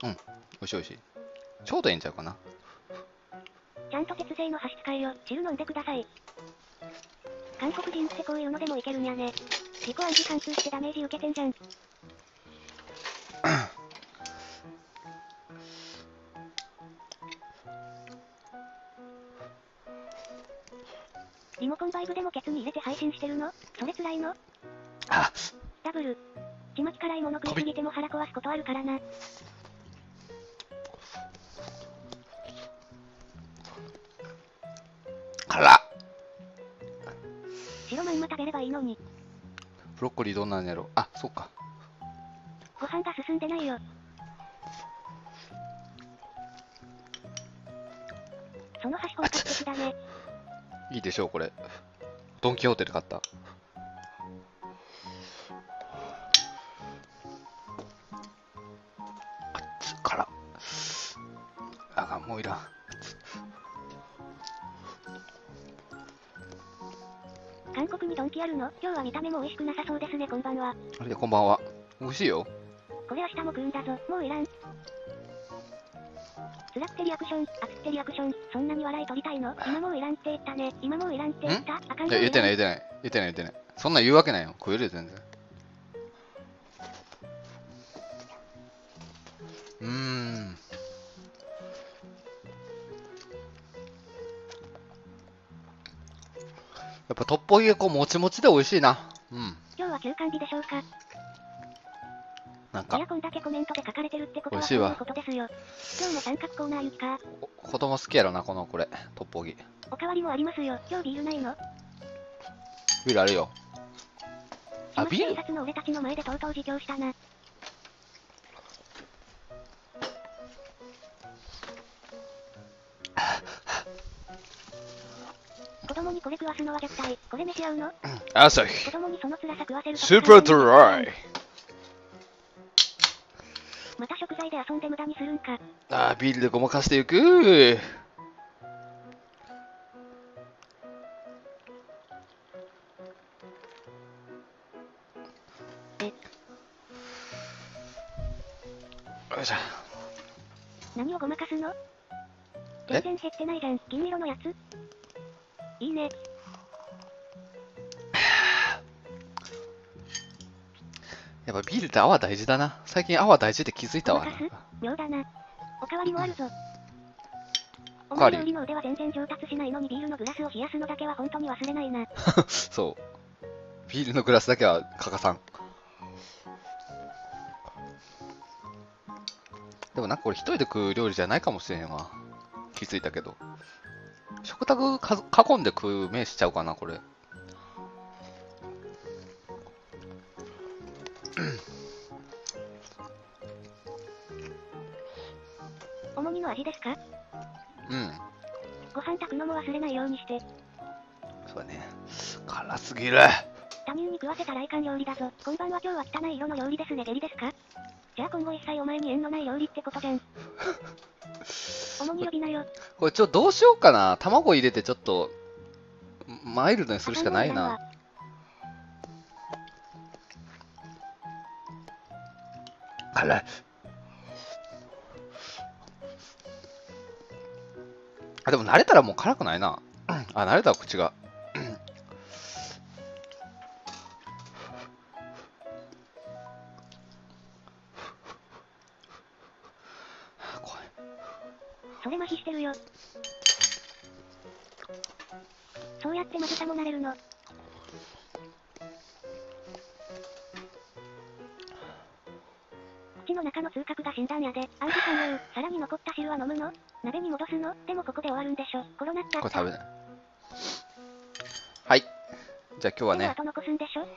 Speaker 3: 美味しい美味しい。ちょうどいいんちゃうかな。
Speaker 2: ちゃんと鉄製の箸使いよ。汁飲んでください。韓国人ってこういうのでもいけるんやね。自己暗示貫通してダメージ受けてんじゃん。リモコンバイブでもケツに入れて配信してるの？それ辛いの？
Speaker 3: あ、
Speaker 2: ダブル。ちまき辛いもの食いすぎても腹壊すことあるからな。
Speaker 3: 辛っ。
Speaker 2: 白まんま食べればいいのに。
Speaker 3: ブロッコリーどんなんやろ？あ、そうか。
Speaker 2: ご飯が進んでないよ。その箸本格的だね。
Speaker 3: いいでしょう、これ。ドンキホーテで買った。あっつ、辛っ。あかん、もういらん。
Speaker 2: 韓国にドンキあるの？今日は見た目も美味しくなさそうですね、こんばんは。
Speaker 3: あれで、こんばんは。美味しいよ。
Speaker 2: これ明日も食うんだぞ。もういらん。つらってリアクション、あつってリアクション、そんなに笑い取りたいの？[sighs] 今もういらんって言ったね。今もういらんって言った？あかん
Speaker 3: いや、言ってな？い、
Speaker 2: い。
Speaker 3: 言ってない。言ってない、言ってない。そんなん言うわけないよ。食えるよ、全然。うーん。やっぱトッポギがこうもちもちで美味しいな。うん。
Speaker 2: 今日は休館日でしょうか？
Speaker 3: か
Speaker 2: こんだけコメントで書かれてるってことは
Speaker 3: 美味しいわ
Speaker 2: ことですよ。今日も三角コーナー行きか。
Speaker 3: お子供好きやろな、このこれ。トッポギ。
Speaker 2: おかわりもありますよ。今日ビールないの？
Speaker 3: ビールあるよ。あ、ビール？
Speaker 2: 警察の俺たちの前でとうとう自供したな。[laughs] 子供にこれ食わすのは虐待。これ飯合うの？
Speaker 3: 朝日
Speaker 2: 子。供にその辛さ食わせると
Speaker 3: スーパードライ。
Speaker 2: で無駄にするんか。
Speaker 3: あービールでごまかしていく。
Speaker 2: 何をごまかすの？
Speaker 3: え？
Speaker 2: 全然減ってないじゃん。金色のやついいね。
Speaker 3: やっぱビールって泡大事だな。最近泡大事って気づいたわ
Speaker 2: 妙だな。おかわりもあるぞ。お
Speaker 3: おかわり
Speaker 2: 前料理の腕は全然上達しないのにビールのグラスを冷やすのだけは本当に忘れないな。[laughs]
Speaker 3: そう。ビールのグラスだけは欠かさん。でもなんかこれ一人で食う料理じゃないかもしれへんわ。気づいたけど。食卓か囲んで食う名しちゃうかな、これ。
Speaker 2: 重荷の味ですか？
Speaker 3: うん。
Speaker 2: ご飯炊くのも忘れないようにして。
Speaker 3: そうだね。辛すぎる。
Speaker 2: 他人に食わせたらいかん料理だぞ。こんばんは今日は汚い色の料理ですね。下痢ですか？じゃあ今後一切お前に縁のない料理ってことじゃん。[laughs] 重荷呼びなよ。
Speaker 3: これちょっとどうしようかな。卵入れてちょっと、マイルドにするしかないな。辛い。あ、でも慣れたらもう辛くないな。あ、慣れたわ口が。
Speaker 2: こ
Speaker 3: れ食べない。はい。じゃあ今日はね、
Speaker 2: でも後残すんでしょ？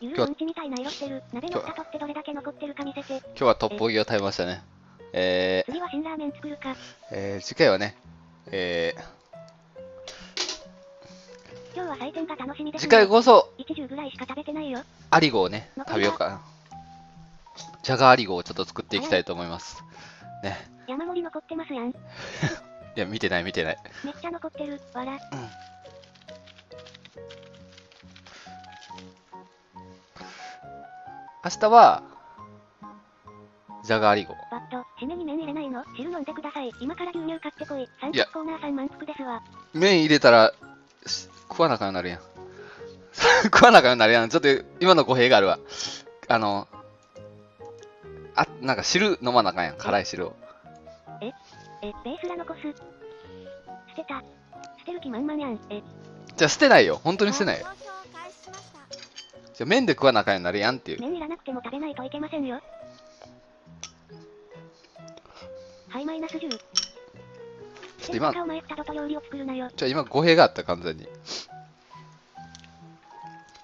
Speaker 2: ゆ
Speaker 3: 今日は
Speaker 2: るうんちみたいな色してる。鍋の蓋取ってどれだけ残ってるか見せて。
Speaker 3: 今日はトッポギを食べましたね。えー、
Speaker 2: 次は辛ラーメン作るか。
Speaker 3: えー、次回はね、え
Speaker 2: 今日は採点が楽しみで
Speaker 3: ー、
Speaker 2: す、
Speaker 3: 次回こそ、
Speaker 2: ぐらいしか食べてないよ。
Speaker 3: アリゴをね、食べようかな。ジャガーアリゴをちょっと作っていきたいと思います。ね。
Speaker 2: 山盛り残ってますやん。[laughs]
Speaker 3: いや、見てない見てない。
Speaker 2: めっちゃ残ってる。わら。
Speaker 3: 明日は、ジャガーアリゴ。
Speaker 2: バット、締めに麺入れないの？汁飲んでください。今から牛乳買ってこい。三
Speaker 3: いや
Speaker 2: 角コーナーさん満腹ですわ。
Speaker 3: 麺入れたら、し食わなあかんようになるやん。[laughs] 食わなあかんようになるやん。ちょっと今の語弊があるわ。あの、あ、なんか汁飲まなあかんやん。辛い汁を。
Speaker 2: え、ベースら残す。捨てた。捨てる気満々やん。え、
Speaker 3: じゃあ捨てないよ。本当に捨てないよ。じゃあ麺で食わなあかんようになるやんっていう。
Speaker 2: 麺いらなくても食べないといけませんよ。はい、マイナス10。
Speaker 3: ちょっと今。じゃあ今語弊があった完全に。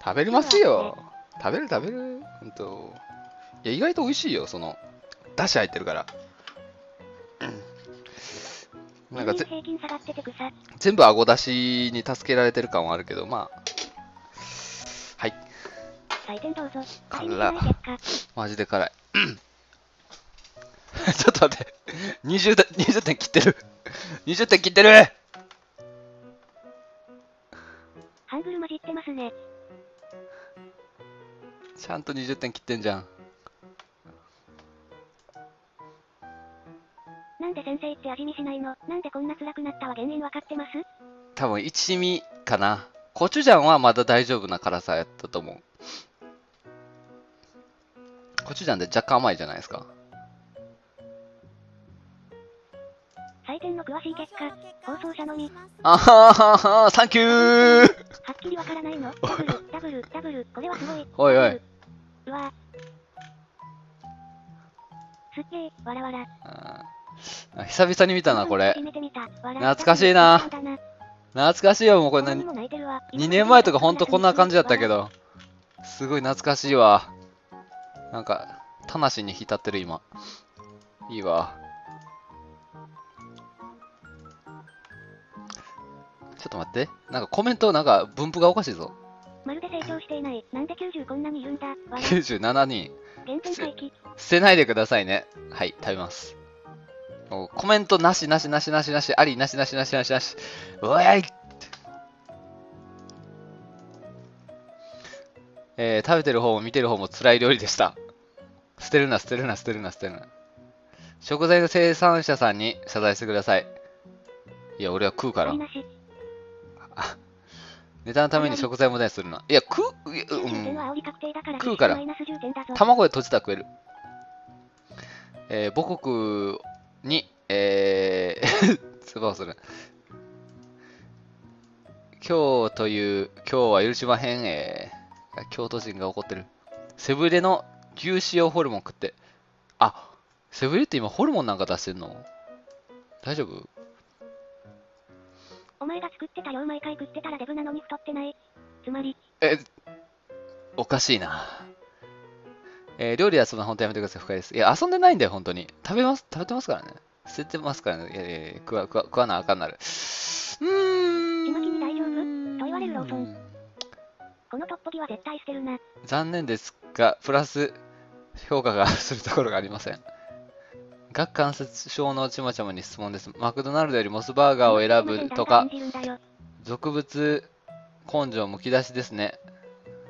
Speaker 3: 食べれますよ。食べる食べる。ほんと。いや、意外と美味しいよ。その、だし入ってるから。なんかぜ
Speaker 2: 牛乳平均下がってて草。
Speaker 3: 全部あごだしに助けられてる感はあるけど、まあ。はい。辛。マジで辛い。[laughs] ちょっと待って。20点、20点切ってる。20点切ってる
Speaker 2: ハングル混じってますね。
Speaker 3: ちゃんと20点切ってんじゃん。
Speaker 2: なんで先生って味見しないの？なんでこんな辛くなったは原因わかってます？
Speaker 3: 多分一味かな。コチュジャンはまだ大丈夫な辛さやったと思う。コチュジャンって若干甘いじゃないですか。
Speaker 2: 採点の詳しい結果、放送者のみ、
Speaker 3: あはははサンキュー
Speaker 2: はっきりわからないの？ダブル、ダブル、ダブル、これはすごい。
Speaker 3: おいおい。
Speaker 2: うわすっげえ、わらわら。
Speaker 3: あ久々に見たな、これ懐かしいな懐かしいよ、もうこれ何
Speaker 2: 他にも泣いてるわ
Speaker 3: 2年前とかほんとこんな感じだったけ。ど、すごい懐かしいわ。なんか、魂に浸ってる今。いいわ。ちょっと待って。なんかコメント、なんか分布がおかしいぞ。
Speaker 2: まるで成長していない。なんで90こんなにいるんだ。わら。
Speaker 3: 97人。捨てないでくださいね。はい、食べます。おコメントなしなしなしなしなし、ありなしなしなしなしなし。うわいえー、食べてる方も見てる方も辛い料理でした。捨てるな、捨てるな、捨てるな、捨てるな。食材の生産者さんに謝罪してください。いや、俺は食うから。ネタのために食材無駄にするな。いや、食う、いやう
Speaker 2: 90点は
Speaker 3: ん。食うから
Speaker 2: マイナス10点だぞ。
Speaker 3: 卵で閉じたら食える。えー、母国に、えー、通話をする。今日という、今日は許しまへん、えー、京都人が怒ってる。セブレの牛塩ホルモン食って。あ、セブレって今ホルモンなんか出してんの？大丈夫？
Speaker 2: お前が作ってた量毎回食ってたらデブなのに太ってない。つまり、
Speaker 3: え、おかしいな。えー料理はそんな本当やめてください、深いです。いや、遊んでないんだよ、本当に。食べます、食べてますからね。捨ててますからね。いやいや食わ、食わ、食わなあかんなる。うーん。
Speaker 2: ちまきに大丈夫？と言われるローソンこのトッポギは絶対捨てるな。
Speaker 3: 残念ですが、プラス評価がするところがありません。顎関節症のちまちゃまに質問です。マクドナルドよりモスバーガーを選ぶとか、俗物根性むき出しですね。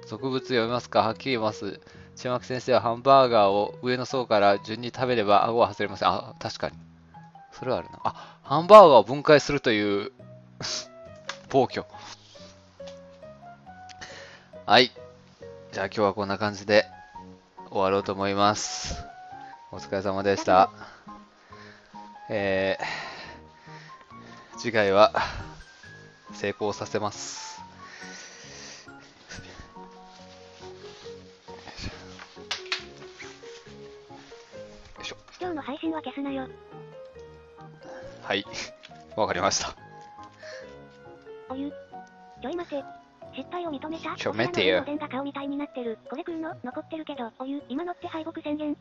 Speaker 3: 俗物読みますか？はっきり言います。千幕先生はハンバーガーを上の層から順に食べれば顎は外れません。あ、確かに。それはあるな。あ、ハンバーガーを分解するという [laughs] 暴挙。はい。じゃあ今日はこんな感じで終わろうと思います。お疲れ様でした。えー、次回は成功させます。
Speaker 2: 配信は消すなよ。
Speaker 3: はい。[laughs] わかりました。
Speaker 2: お湯。ちょい待て。失敗を認めた。
Speaker 3: ちょ待てよ
Speaker 2: おでんが顔みたいになってる。これ食うの？残ってるけど、お湯。今のって敗北宣言。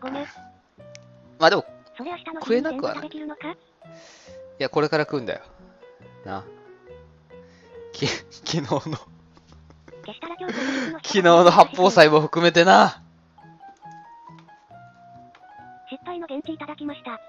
Speaker 2: ごめん。
Speaker 3: まあでも、
Speaker 2: それ明日の
Speaker 3: 食えなくはないいや、これから食うんだよ。な。き、昨日の、昨
Speaker 2: 日の人
Speaker 3: 日の発泡菜も含めてな。
Speaker 2: 失敗の現地いただきました。